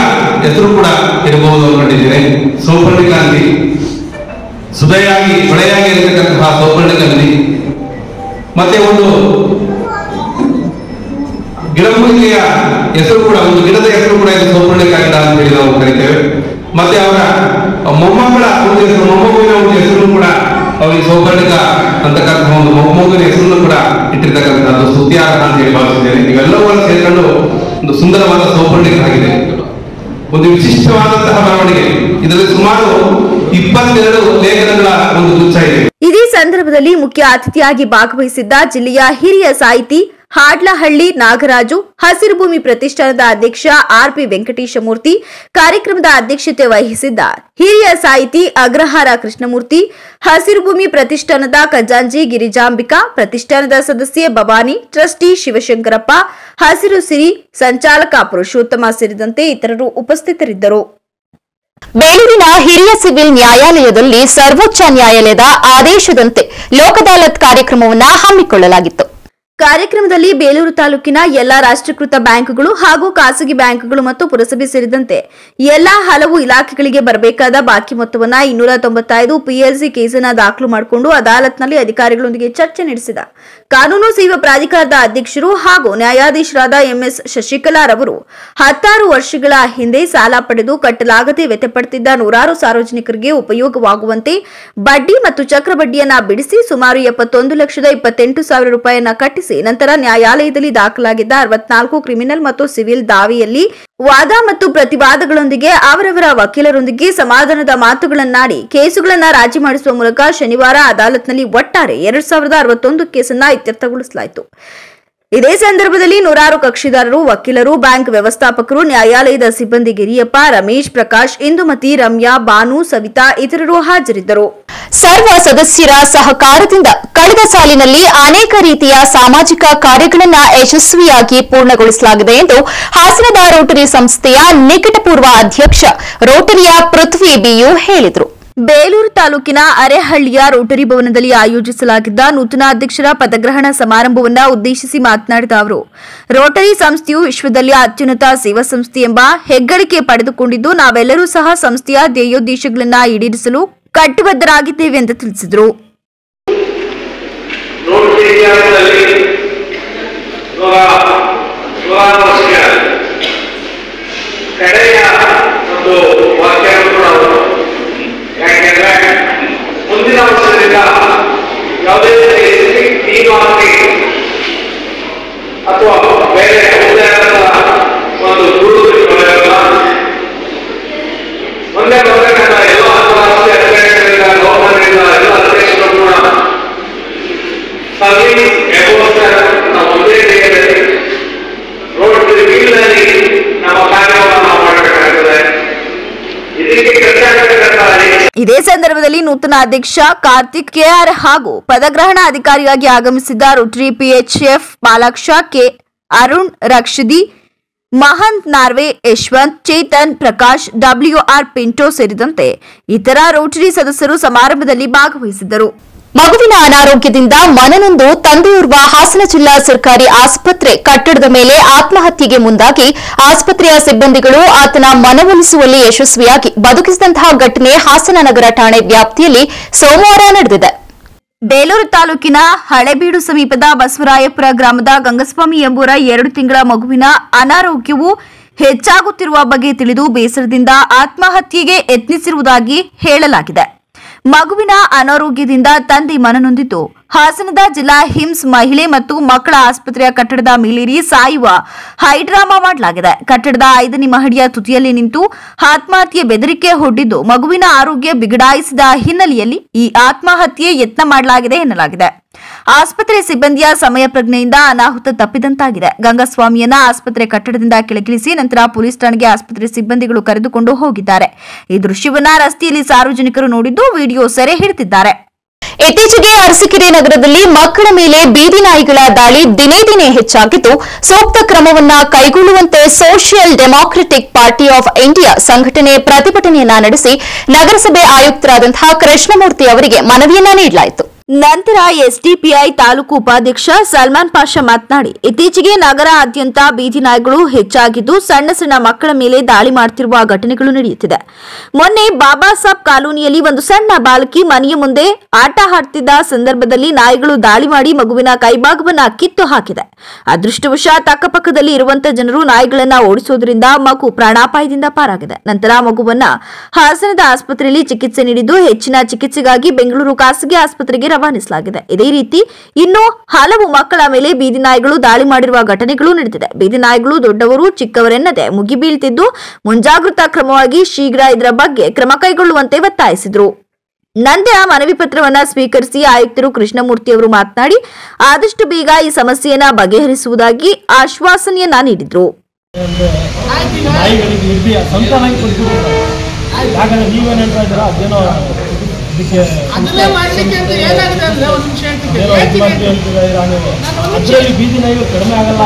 ಹೆಸರು ಕೂಡ ಇರಬಹುದು ಅಂದ್ಕೊಂಡಿದ್ದೇನೆ ಸೌಪರ್ಣಿಕ ನದಿ ಸುದಯಾಗಿ, ಹೊಳೆಯಾಗಿ ಇರತಕ್ಕಂತಹ ಸೌಪರ್ಣಿಕ ನದಿ ಮತ್ತೆ ಒಂದು ಗಿಡಮೂಲಿಕೆಯ ಹೆಸರು ಕೂಡ, ಒಂದು ಗಿಡದ ಹೆಸರು ಕೂಡ ಇದು ಸೌಪರ್ಣಿಕ ಗಿಡ ಅಂತ ಹೇಳಿ ನಾವು ಕರಿತೇವೆ. ಮತ್ತೆ ಅವರ ಮೊಮ್ಮಗಳ ಒಂದು ಹೆಸರು, ಮೊಮ್ಮಗುವಿನ ಒಂದು ಹೆಸರು ಕೂಡ ಅವರಿಗೆ ಸೌಪರ್ಣಿಕ ಅಂತಕ್ಕಂತಹ ಒಂದು ಮೊಮ್ಮಗುವಿನ ಹೆಸರನ್ನು ಕೂಡ ಇಟ್ಟಿರ್ತಕ್ಕಂಥದ್ದು ಸುದ್ದಿಯಾಗ ಅಂತ ಹೇಳಿ ಭಾವಿಸಿದ್ದೇನೆ. ಇವೆಲ್ಲವನ್ನು ಸೇರ್ಕೊಂಡು ಒಂದು ಸುಂದರವಾದ ಸೌಪರ್ಣಿಕಾಗಿದೆ ಒಂದು ವಿಶಿಷ್ಟವಾದಂತಹ ಬರವಣಿಗೆ ಇದರಲ್ಲಿ ಸುಮಾರು ಇಪ್ಪತ್ತೆರಡು ಲೇಖನಗಳ ಒಂದು ಗುಚ್ಛ ಇದೆ. ಇದೇ ಸಂದರ್ಭದಲ್ಲಿ ಮುಖ್ಯ ಅತಿಥಿಯಾಗಿ ಭಾಗವಹಿಸಿದ್ದ ಜಿಲ್ಲೆಯ ಹಿರಿಯ ಸಾಹಿತಿ ಹಾಡ್ಲಹಳ್ಳಿ ನಾಗರಾಜು, ಹಸಿರು ಭೂಮಿ ಪ್ರತಿಷ್ಠಾನದ ಅಧ್ಯಕ್ಷ ಆರ್ಪಿ ವೆಂಕಟೇಶಮೂರ್ತಿ ಕಾರ್ಯಕ್ರಮದ ಅಧ್ಯಕ್ಷತೆ ವಹಿಸಿದ್ದ ಹಿರಿಯ ಸಾಹಿತಿ ಅಗ್ರಹಾರ ಕೃಷ್ಣಮೂರ್ತಿ, ಹಸಿರು ಭೂಮಿ ಪ್ರತಿಷ್ಠಾನದ ಖಜಾಂಜಿ ಗಿರಿಜಾಂಬಿಕಾ, ಪ್ರತಿಷ್ಠಾನದ ಸದಸ್ಯೆ ಭವಾನಿ, ಟ್ರಸ್ಟಿ ಶಿವಶಂಕರಪ್ಪ, ಹಸಿರು ಸಿರಿ ಸಂಚಾಲಕ ಪುರುಷೋತ್ತಮ ಸೇರಿದಂತೆ ಇತರರು ಉಪಸ್ಥಿತರಿದ್ದರು. ಬೇಲೂರಿನ ಹಿರಿಯ ಸಿವಿಲ್ ನ್ಯಾಯಾಲಯದಲ್ಲಿ ಸರ್ವೋಚ್ಚ ನ್ಯಾಯಾಲಯದ ಆದೇಶದಂತೆ ಲೋಕದಾಲತ್ ಕಾರ್ಯಕ್ರಮವನ್ನು ಹಮ್ಮಿಕೊಳ್ಳಲಾಗಿತ್ತು. ಕಾರ್ಯಕ್ರಮದಲ್ಲಿ ಬೇಲೂರು ತಾಲೂಕಿನ ಎಲ್ಲಾ ರಾಷ್ಟ್ರೀಕೃತ ಬ್ಯಾಂಕ್ಗಳು ಹಾಗೂ ಖಾಸಗಿ ಬ್ಯಾಂಕ್ಗಳು ಮತ್ತು ಪುರಸಭೆ ಸೇರಿದಂತೆ ಎಲ್ಲಾ ಹಲವು ಇಲಾಖೆಗಳಿಗೆ ಬರಬೇಕಾದ ಬಾಕಿ ಮೊತ್ತವನ್ನು ಇನ್ನೂರ ತೊಂಬತ್ತೈದು ಪಿಎಲ್ಸಿ ಕೇಸನ್ನು ದಾಖಲು ಮಾಡಿಕೊಂಡು ಅದಾಲತ್ನಲ್ಲಿ ಅಧಿಕಾರಿಗಳೊಂದಿಗೆ ಚರ್ಚೆ ನಡೆಸಿದ ಕಾನೂನು ಸೇವಾ ಪ್ರಾಧಿಕಾರದ ಅಧ್ಯಕ್ಷರು ಹಾಗೂ ನ್ಯಾಯಾಧೀಶರಾದ ಎಂಎಸ್ ಶಶಿಕಲಾ ರವರು ಹತ್ತಾರು ವರ್ಷಗಳ ಹಿಂದೆ ಸಾಲ ಪಡೆದು ಕಟ್ಟಲಾಗದೆ ವ್ಯತೆಪಡುತ್ತಿದ್ದ ನೂರಾರು ಸಾರ್ವಜನಿಕರಿಗೆ ಉಪಯೋಗವಾಗುವಂತೆ ಬಡ್ಡಿ ಮತ್ತು ಚಕ್ರಬಡ್ಡಿಯನ್ನ ಬಿಡಿಸಿ ಸುಮಾರು ಎಪ್ಪತ್ತೊಂದು ಲಕ್ಷದ ಇಪ್ಪತ್ತೆಂಟು ಸಾವಿರ ರೂಪಾಯಿಯನ್ನು ಕಟ್ಟಿಸಿ ನಂತರ ನ್ಯಾಯಾಲಯದಲ್ಲಿ ದಾಖಲಾಗಿದ್ದ ಅರವತ್ನಾಲ್ಕು ಕ್ರಿಮಿನಲ್ ಮತ್ತು ಸಿವಿಲ್ ದಾವಿಯಲ್ಲಿ ವಾದ ಮತ್ತು ಪ್ರತಿವಾದಗಳೊಂದಿಗೆ ಅವರವರ ವಕೀಲರೊಂದಿಗೆ ಸಮಾಧಾನದ ಮಾತುಗಳನ್ನಾಡಿ ಕೇಸುಗಳನ್ನ ರಾಜಿ ಮಾಡಿಸುವ ಮೂಲಕ ಶನಿವಾರ ಅದಾಲತ್ನಲ್ಲಿ ಒಟ್ಟಾರೆ ಎರಡ್ ಸಾವಿರದ ಅರವತ್ತೊಂದು ಕೇಸನ್ನ ಇತ್ಯರ್ಥಗೊಳಿಸಲಾಯಿತು. ಇದೇ ಸಂದರ್ಭದಲ್ಲಿ ನೂರಾರು ಕಕ್ಷಿದಾರರು, ವಕೀಲರು, ಬ್ಯಾಂಕ್ ವ್ಯವಸ್ಥಾಪಕರು, ನ್ಯಾಯಾಲಯದ ಸಿಬ್ಬಂದಿ ಗಿರಿಯಪ್ಪ, ರಮೇಶ್ ಪ್ರಕಾಶ್, ಇಂದುಮತಿ, ರಮ್ಯಾ, ಬಾನು, ಸವಿತಾ ಇತರರು ಹಾಜರಿದ್ದರು. ಸರ್ವ ಸದಸ್ಯರ ಸಹಕಾರದಿಂದ ಕಳೆದ ಸಾಲಿನಲ್ಲಿ ಅನೇಕ ರೀತಿಯ ಸಾಮಾಜಿಕ ಕಾರ್ಯಗಳನ್ನು ಯಶಸ್ವಿಯಾಗಿ ಪೂರ್ಣಗೊಳಿಸಲಾಗಿದೆ ಎಂದು ಹಾಸನದ ರೋಟರಿ ಸಂಸ್ಥೆಯ ನಿಕಟಪೂರ್ವ ಅಧ್ಯಕ್ಷ ರೋಟರಿಯ ಪೃಥ್ವಿ ಬಿಯು ಹೇಳಿದರು. ಬೇಲೂರು ತಾಲೂಕಿನ ಅರೆಹಳ್ಳಿಯ ರೋಟರಿ ಭವನದಲ್ಲಿ ಆಯೋಜಿಸಲಾಗಿದ್ದ ನೂತನ ಅಧ್ಯಕ್ಷರ ಪದಗ್ರಹಣ ಸಮಾರಂಭವನ್ನ ಉದ್ದೇಶಿಸಿ ಮಾತನಾಡಿದ ಅವರು, ರೋಟರಿ ಸಂಸ್ಥೆಯು ವಿಶ್ವದಲ್ಲಿ ಅತ್ಯುನ್ನತ ಸೇವಾ ಸಂಸ್ಥೆ ಎಂಬ ಹೆಗ್ಗಳಿಕೆ ಪಡೆದುಕೊಂಡಿದ್ದು, ನಾವೆಲ್ಲರೂ ಸಹ ಸಂಸ್ಥೆಯ ಧ್ಯೇಯೋದ್ದೇಶಗಳನ್ನು ಈಡೇರಿಸಲು ಕಟ್ಟಿಬದ್ಧರಾಗಿದ್ದೇವೆ ಎಂದು ತಿಳಿಸಿದರು. ಕಡೆಯ ಒಂದು ವಾಕ್ಯ ಕೂಡ ಹೌದು. ಯಾಕೆಂದ್ರೆ ಮುಂದಿನ ವರ್ಷದಿಂದ ಅಥವಾ ಬೇರೆ ಯಾವುದೇ ಒಂದು ಗುರು. ಒಂದೇ ಬರ್ತಕ್ಕಂಥ ಎಲ್ಲ ಅಂತಾರಾಷ್ಟ್ರೀಯ ಅಧ್ಯಕ್ಷರಿಂದ ಗೌರ್ಮೆಂಟ್ರಿಂದ ಎಲ್ಲ ಕೂಡ ನಾವು ಒಂದೇ ದೇಹದಲ್ಲಿ ರೋಡ್ ವೀಲ್ನಲ್ಲಿ ನಮ್ಮ ಕಾರ್ಯವನ್ನು ನಾವು ಮಾಡಬೇಕಾಗ್ತದೆ ಇದಕ್ಕೆ ಖರ್ಚಾಗತಕ್ಕಂಥ ಇದೇ ಸಂದರ್ಭದಲ್ಲಿ ನೂತನ ಅಧ್ಯಕ್ಷ ಕಾರ್ತಿಕ್ ಕೆಆರ್ ಹಾಗೂ ಪದಗ್ರಹಣ ಅಧಿಕಾರಿಯಾಗಿ ಆಗಮಿಸಿದ್ದ rotary PHF Palaksha K Arun, ರಕ್ಷದಿ, Mahant Norway, Yashwant, Chetan, Prakash, WR Pinto ಸೇರಿದಂತೆ ಇತರ ರೋಟರಿ ಸದಸ್ಯರು ಸಮಾರಂಭದಲ್ಲಿ ಭಾಗವಹಿಸಿದ್ದರು. ಮಗುವಿನ ಅನಾರೋಗ್ಯದಿಂದ ಮನನೊಂದು ತಂದೆಯೋರ್ವ ಹಾಸನ ಜಿಲ್ಲಾ ಸರ್ಕಾರಿ ಆಸ್ಪತ್ರೆ ಕಟ್ಟಡದ ಮೇಲೆ ಆತ್ಮಹತ್ಯೆಗೆ ಮುಂದಾಗಿ ಆಸ್ಪತ್ರೆಯ ಸಿಬ್ಬಂದಿಗಳು ಆತನ ಮನವೊಲಿಸುವಲ್ಲಿ ಯಶಸ್ವಿಯಾಗಿ ಬದುಕಿಸಿದಂತಹ ಘಟನೆ ಹಾಸನ ನಗರ ಠಾಣೆ ವ್ಯಾಪ್ತಿಯಲ್ಲಿ ಸೋಮವಾರ ನಡೆದಿದೆ. ಬೇಲೂರು ತಾಲೂಕಿನ ಹಳೆಬೀಡು ಸಮೀಪದ ಬಸವರಾಯಪುರ ಗ್ರಾಮದ ಗಂಗಸ್ವಾಮಿ ಎಂಬುವರ ಎರಡು ತಿಂಗಳ ಮಗುವಿನ ಅನಾರೋಗ್ಯವು ಹೆಚ್ಚಾಗುತ್ತಿರುವ ಬಗ್ಗೆ ತಿಳಿದು ಬೇಸರದಿಂದ ಆತ್ಮಹತ್ಯೆಗೆ ಯತ್ನಿಸಿರುವುದಾಗಿ ಹೇಳಲಾಗಿದೆ. ಮಗುವಿನ ಅನಾರೋಗ್ಯದಿಂದ ತಂದೆ ಮನನೊಂದಿತು ಹಾಸನದ ಜಿಲ್ಲಾ ಹಿಮ್ಸ್ ಮಹಿಳೆ ಮತ್ತು ಮಕ್ಕಳ ಆಸ್ಪತ್ರೆಯ ಕಟ್ಟಡದ ಮೇಲೇರಿ ಸಾಯುವ ಹೈಡ್ರಾಮಾ ಮಾಡಲಾಗಿದೆ. ಕಟ್ಟಡದ ಐದನೇ ಮಹಡಿಯ ತುದಿಯಲ್ಲಿ ನಿಂತು ಆತ್ಮಹತ್ಯೆ ಬೆದರಿಕೆ ಹೊಡ್ಡಿದ್ದು ಮಗುವಿನ ಆರೋಗ್ಯ ಬಿಗಡಾಯಿಸಿದ ಹಿನ್ನೆಲೆಯಲ್ಲಿ ಈ ಆತ್ಮಹತ್ಯೆ ಯತ್ನ ಮಾಡಲಾಗಿದೆ ಎನ್ನಲಾಗಿದೆ. ಆಸ್ಪತ್ರೆ ಸಿಬ್ಬಂದಿಯ ಸಮಯ ಪ್ರಜ್ಞೆಯಿಂದ ಅನಾಹುತ ತಪ್ಪಿದಂತಾಗಿದೆ. ಗಂಗಸ್ವಾಮಿಯನ್ನ ಆಸ್ಪತ್ರೆ ಕಟ್ಟಡದಿಂದ ಕೆಳಗಿಳಿಸಿ ನಂತರ ಪೊಲೀಸ್ ಠಾಣೆಗೆ ಆಸ್ಪತ್ರೆ ಸಿಬ್ಬಂದಿಗಳು ಕರೆದುಕೊಂಡು ಹೋಗಿದ್ದಾರೆ. ಈ ದೃಶ್ಯವನ್ನ ರಸ್ತೆಯಲ್ಲಿ ಸಾರ್ವಜನಿಕರು ನೋಡಿದ್ದು ವಿಡಿಯೋ ಸೆರೆ ಹಿಡಿದಿದ್ದಾರೆ. ಇತ್ತೀಚೆಗೆ ಅರಸಕೆರೆ ನಗರದಲ್ಲಿ ಮಕ್ಕಳ ಮೇಲೆ ಬೀದಿ ನಾಯಿಗಳ ದಾಳಿ ದಿನೇ ದಿನೇ ಹೆಚ್ಚಾಗಿದ್ದು, ಸೂಕ್ತ ಕ್ರಮವನ್ನ ಕೈಗೊಳ್ಳುವಂತೆ social democratic party of India ಸಂಘಟನೆ ಪ್ರತಿಭಟನೆಯನ್ನ ನಡೆಸಿ ನಗರಸಭೆ ಆಯುಕ್ತರಾದಂತಹ ಕೃಷ್ಣಮೂರ್ತಿ ಅವರಿಗೆ ಮನವಿಯನ್ನ ನೀಡಲಾಯಿತು. ನಂತರ ಎಸ್ಡಿಪಿಐ ತಾಲೂಕು ಉಪಾಧ್ಯಕ್ಷ ಸಲ್ಮಾನ್ ಪಾಷಾ ಮಾತನಾಡಿ, ಇತ್ತೀಚೆಗೆ ನಗರಾದ್ಯಂತ ಬೀದಿ ನಾಯಿಗಳು ಹೆಚ್ಚಾಗಿದ್ದು ಸಣ್ಣ ಸಣ್ಣ ಮಕ್ಕಳ ಮೇಲೆ ದಾಳಿ ಮಾಡುತ್ತಿರುವ ಘಟನೆಗಳು ನಡೆಯುತ್ತಿದೆ. ಮೊನ್ನೆ ಬಾಬಾ ಸಾಬ್ ಕಾಲೋನಿಯಲ್ಲಿ ಒಂದು ಸಣ್ಣ ಬಾಲಕಿ ಮನೆಯ ಮುಂದೆ ಆಟ ಆಡ್ತಿದ್ದ ಸಂದರ್ಭದಲ್ಲಿ ನಾಯಿಗಳು ದಾಳಿ ಮಾಡಿ ಮಗುವಿನ ಕೈಭಾಗವನ್ನ ಕಿತ್ತು ಹಾಕಿದೆ. ಅದೃಷ್ಟವಶಾತ್ ಅಕ್ಕಪಕ್ಕದಲ್ಲಿ ಇರುವಂತಹ ಜನರು ನಾಯಿಗಳನ್ನ ಓಡಿಸೋದ್ರಿಂದ ಮಗು ಪ್ರಾಣಾಪಾಯದಿಂದ ಪಾರಾಗಿದೆ. ನಂತರ ಮಗುವನ್ನ ಹಾಸನದ ಆಸ್ಪತ್ರೆಯಲ್ಲಿ ಚಿಕಿತ್ಸೆ ನೀಡಿದ್ದು ಹೆಚ್ಚಿನ ಚಿಕಿತ್ಸೆಗಾಗಿ ಬೆಂಗಳೂರು ಖಾಸಗಿ ಆಸ್ಪತ್ರೆಗೆ ರವಾನಿಸಲಾಗಿದೆ. ಇದೇ ರೀತಿ ಇನ್ನು ಹಲವು ಮಕ್ಕಳ ಮೇಲೆ ಬೀದಿ ನಾಯಿಗಳು ದಾಳಿ ಮಾಡಿರುವ ಘಟನೆಗಳು ನಡೆದಿದೆ. ಬೀದಿ ನಾಯಿಗಳು ದೊಡ್ಡವರು, ಚಿಕ್ಕವರೆನ್ನದೆ ಮುಗಿಬೀಳ್ತಿದ್ದು ಮುಂಜಾಗ್ರತಾ ಕ್ರಮವಾಗಿ ಶೀಘ್ರ ಇದರ ಬಗ್ಗೆ ಕ್ರಮ ಕೈಗೊಳ್ಳುವಂತೆ ಒತ್ತಾಯಿಸಿದರು. ನಂತರ ಮನವಿ ಪತ್ರವನ್ನ ಸ್ವೀಕರಿಸಿ ಆಯುಕ್ತರು ಕೃಷ್ಣಮೂರ್ತಿ ಅವರು ಮಾತನಾಡಿ, ಆದಷ್ಟು ಬೇಗ ಈ ಸಮಸ್ಯೆಯನ್ನ ಬಗೆಹರಿಸುವುದಾಗಿ ಆಶ್ವಾಸನೆಯನ್ನ ನೀಡಿದ್ರು. ಸಂತಾನ ನಿರ್ಭಯ, ಸ್ವಂತನಾಗಿ ಕೊಟ್ಬಿಟ್ಟಿದ್ದಾರೆ ಯಾಕಂದ್ರೆ ನೀವೇನು ಇದ್ದೀರಾ ಅದೇನೋ ಅದರಲ್ಲಿ ಬೀದಿ ನಾಯಿಗಳು ಕಡಿಮೆ ಆಗಲ್ಲ.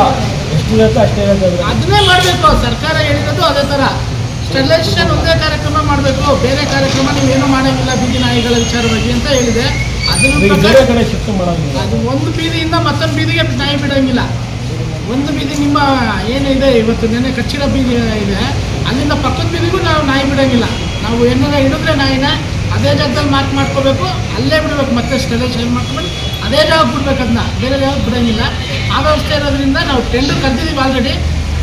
ಎಷ್ಟು ಇರುತ್ತೆ ಅಷ್ಟೇ ಇರುತ್ತೆ. ಅದನ್ನೇ ಮಾಡಬೇಕು. ಸರ್ಕಾರ ಹೇಳಿರೋದು ಅದೇ ತರ. ಸ್ಟೆರಿಲೈಸೇಷನ್ ಒಂದೇ ಕಾರ್ಯಕ್ರಮ ಮಾಡಬೇಕು. ಬೇರೆ ಕಾರ್ಯಕ್ರಮ ನೀವು ಏನು ಮಾಡಂಗಿಲ್ಲ ಬೀದಿ ನಾಯಿಗಳ ವಿಚಾರವಾಗಿ ಅಂತ ಹೇಳಿದೆ. ಅದನ್ನ ಬೇರೆ ಕಡೆ ಶಿಫ್ಟ್ ಮಾಡೋದು ಅದು ಒಂದು ಬೀದಿಯಿಂದ ಮತ್ತೊಂದು ಬೀದಿಗೆ ನಾಯಿ ಬಿಡಂಗಿಲ್ಲ. ಒಂದು ಬೀದಿ ನಿಮ್ಮ ಏನಿದೆ ಇವತ್ತು ನೆನೆ ಕಚ್ಚಿರೋ ಬೀದಿ ಇದೆ. ಅಲ್ಲಿಂದ ಪಕ್ಕದ ಬೀದಿಗೂ ನಾವು ನಾಯಿ ಬಿಡಂಗಿಲ್ಲ. ನಾವು ಏನಾರ ಹಿಡಿದ್ರೆ ನಾಯಿನ ಅದೇ ಜಾಗದಲ್ಲಿ ಮಾರ್ಕ್ ಮಾಡ್ಕೋಬೇಕು, ಅಲ್ಲೇ ಬಿಡಬೇಕು, ಮತ್ತೆ ಸ್ಟೆಲೈಸೇಷನ್ ಮಾಡ್ಕೊಂಡು ಅದೇ ಜಾಗ ಬಿಡ್ಬೇಕು ಅದನ್ನ. ಬೇರೆ ಜಾಗ ಬಿಡೋಂಗಿಲ್ಲ. ಆ ವ್ಯವಸ್ಥೆ ಇರೋದ್ರಿಂದ ನಾವು ಟೆಂಡರ್ ಕರೆದಿದ್ದೀವಿ ಆಲ್ರೆಡಿ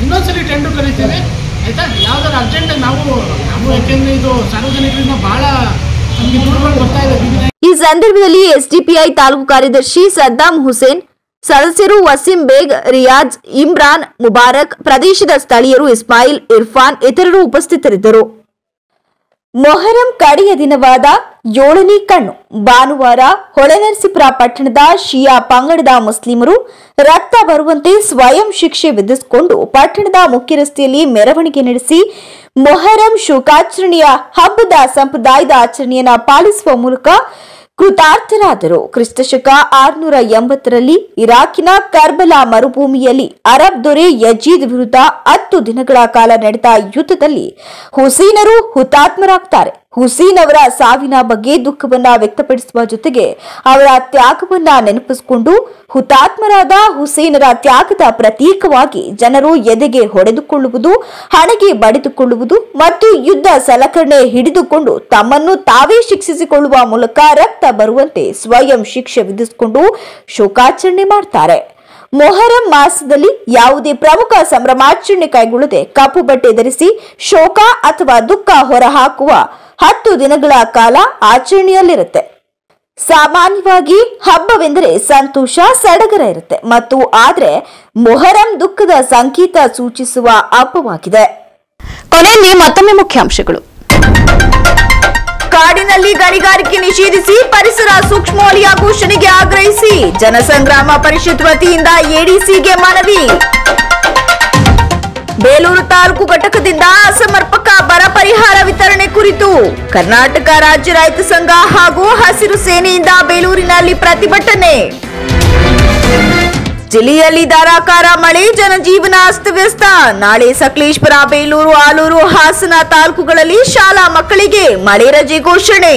ಇನ್ನೊಂದ್ಸಲಿ ಟೆಂಡರ್ ಕರಿತೀವಿ. ಆಯ್ತಾ? ಯಾವ್ದಾದ್ರು ಅರ್ಜೆಂಟಾಗಿ ನಾವು ನಾವು ಯಾಕೆಂದ್ರೆ ಇದು ಸಾರ್ವಜನಿಕರಿಂದ ಬಹಳ ನಮಗೆ ದೂರುಗಳು ಬರ್ತಾ ಇದೆ. ಈ ಸಂದರ್ಭದಲ್ಲಿ ಎಸ್ಡಿಪಿಐ ತಾಲೂಕು ಕಾರ್ಯದರ್ಶಿ ಸದ್ದಾಂ ಹುಸೇನ್, ಸದಸ್ಯರು ವಸೀಂ ಬೇಗ್, ರಿಯಾಜ್ ಇಮ್ರಾನ್ ಮುಬಾರಕ್, ಪ್ರದೇಶದ ಸ್ಥಳೀಯರು ಇಸ್ಮಾಯಿಲ್ ಇರ್ಫಾನ್, ಇತರರು ಉಪಸ್ಥಿತರಿದ್ದರು. ಮೊಹರಂ ಕಡೆಯ ದಿನವಾದ ಏಳನೇ ಕಣ್ಣು. ಭಾನುವಾರ ಹೊಳೆನರಸೀಪುರ ಪಟ್ಟಣದ ಶಿಯಾ ಪಂಗಡದ ಮುಸ್ಲಿಮರು ರಕ್ತ ಬರುವಂತೆ ಸ್ವಯಂ ಶಿಕ್ಷೆ ವಿಧಿಸಿಕೊಂಡು ಪಟ್ಟಣದ ಮುಖ್ಯ ರಸ್ತೆಯಲ್ಲಿ ಮೆರವಣಿಗೆ ನಡೆಸಿ ಮೊಹರಂ ಶೋಕಾಚರಣೆಯ ಹಬ್ಬದ ಸಂಪ್ರದಾಯದ ಆಚರಣೆಯನ್ನು ಪಾಲಿಸುವ ಮೂಲಕ ಕೃತಾರ್ಥರಾದರು. ಕ್ರಿಸ್ತಶಕ ಆರ್ನೂರ ಎಂಬತ್ತರಲ್ಲಿ ಇರಾಕಿನ ಕರ್ಬಲಾ ಮರುಭೂಮಿಯಲ್ಲಿ ಅರಬ್ ದೊರೆ ಯಜೀದ್ ವಿರುದ್ಧ ಹತ್ತು ದಿನಗಳ ಕಾಲ ನಡೆದ ಯುದ್ಧದಲ್ಲಿ ಹುಸೇನರು ಹುತಾತ್ಮರಾಗ್ತಾರೆ. ಹುಸೇನ್ ಅವರ ಸಾವಿನ ಬಗ್ಗೆ ದುಃಖವನ್ನ ವ್ಯಕ್ತಪಡಿಸುವ ಜೊತೆಗೆ ಅವರ ತ್ಯಾಗವನ್ನ ನೆನಪಿಸಿಕೊಂಡು ಹುತಾತ್ಮರಾದ ಹುಸೇನರ ತ್ಯಾಗದ ಪ್ರತೀಕವಾಗಿ ಜನರು ಎದೆಗೆ ಹೊಡೆದುಕೊಳ್ಳುವುದು, ಹಣೆಗೆ ಬಡಿದುಕೊಳ್ಳುವುದು ಮತ್ತು ಯುದ್ಧ ಸಲಕರಣೆ ಹಿಡಿದುಕೊಂಡು ತಮ್ಮನ್ನು ತಾವೇ ಶಿಕ್ಷಿಸಿಕೊಳ್ಳುವ ಮೂಲಕ ರಕ್ತ ಬರುವಂತೆ ಸ್ವಯಂ ಶಿಕ್ಷೆ ವಿಧಿಸಿಕೊಂಡು ಶೋಕಾಚರಣೆ ಮಾಡ್ತಾರೆ. ಮೊಹರಂ ಮಾಸದಲ್ಲಿ ಯಾವುದೇ ಪ್ರಮುಖ ಸಂಭ್ರಮಾಚರಣೆ ಕೈಗೊಳ್ಳದೆ ಕಪ್ಪು ಬಟ್ಟೆ ಧರಿಸಿ ಶೋಕ ಅಥವಾ ದುಃಖ ಹೊರಹಾಕುವ ಹತ್ತು ದಿನಗಳ ಕಾಲ ಆಚರಣೆಯಲ್ಲಿರುತ್ತೆ. ಸಾಮಾನ್ಯವಾಗಿ ಹಬ್ಬವೆಂದರೆ ಸಂತೋಷ ಸಡಗರ ಇರುತ್ತೆ. ಮತ್ತು ಆದ್ರೆ ಮೊಹರಂ ದುಃಖದ ಸಂಕೇತ ಸೂಚಿಸುವ ಹಬ್ಬವಾಗಿದೆ. ಕೊನೆಯಲ್ಲಿ ಮತ್ತೊಮ್ಮೆ ಮುಖ್ಯಾಂಶಗಳು. ಕಾಡಿನಲ್ಲಿ ಗಣಿಗಾರಿಕೆ ನಿಷೇಧಿಸಿ ಪರಿಸರ ಸೂಕ್ಷ್ಮ ವಲಯ ಘೋಷಣೆಗೆ ಆಗ್ರಹಿಸಿ. ಜನಸಂಗ್ರಾಮ ಪರಿಷತ್ ವತಿಯಿಂದ ಎಡಿಸಿಗೆ ಮನವಿ. ಬೇಲೂರು ತಾಲೂಕು ಘಟಕದಿಂದ ಅಸಮರ್ಪಕ ಬರ ಪರಿಹಾರ ವಿತರಣೆ ಕುರಿತು ಕರ್ನಾಟಕ ರಾಜ್ಯ ರೈತ ಸಂಘ ಹಾಗೂ ಹಸಿರು ಸೇನೆಯಿಂದ ಬೇಲೂರಿನಲ್ಲಿ ಪ್ರತಿಭಟನೆ. ಜಿಲ್ಲೆಯಲ್ಲಿ ಧಾರಾಕಾರ ಮಳೆ, ಜನಜೀವನ ಅಸ್ತವ್ಯಸ್ತ. ನಾಳೆ ಸಕಲೇಶ್ಪುರ, ಬೇಲೂರು, ಆಲೂರು, ಹಾಸನ ತಾಲೂಕುಗಳಲ್ಲಿ ಶಾಲಾ ಮಕ್ಕಳಿಗೆ ಮಳೆ ರಜೆ ಘೋಷಣೆ.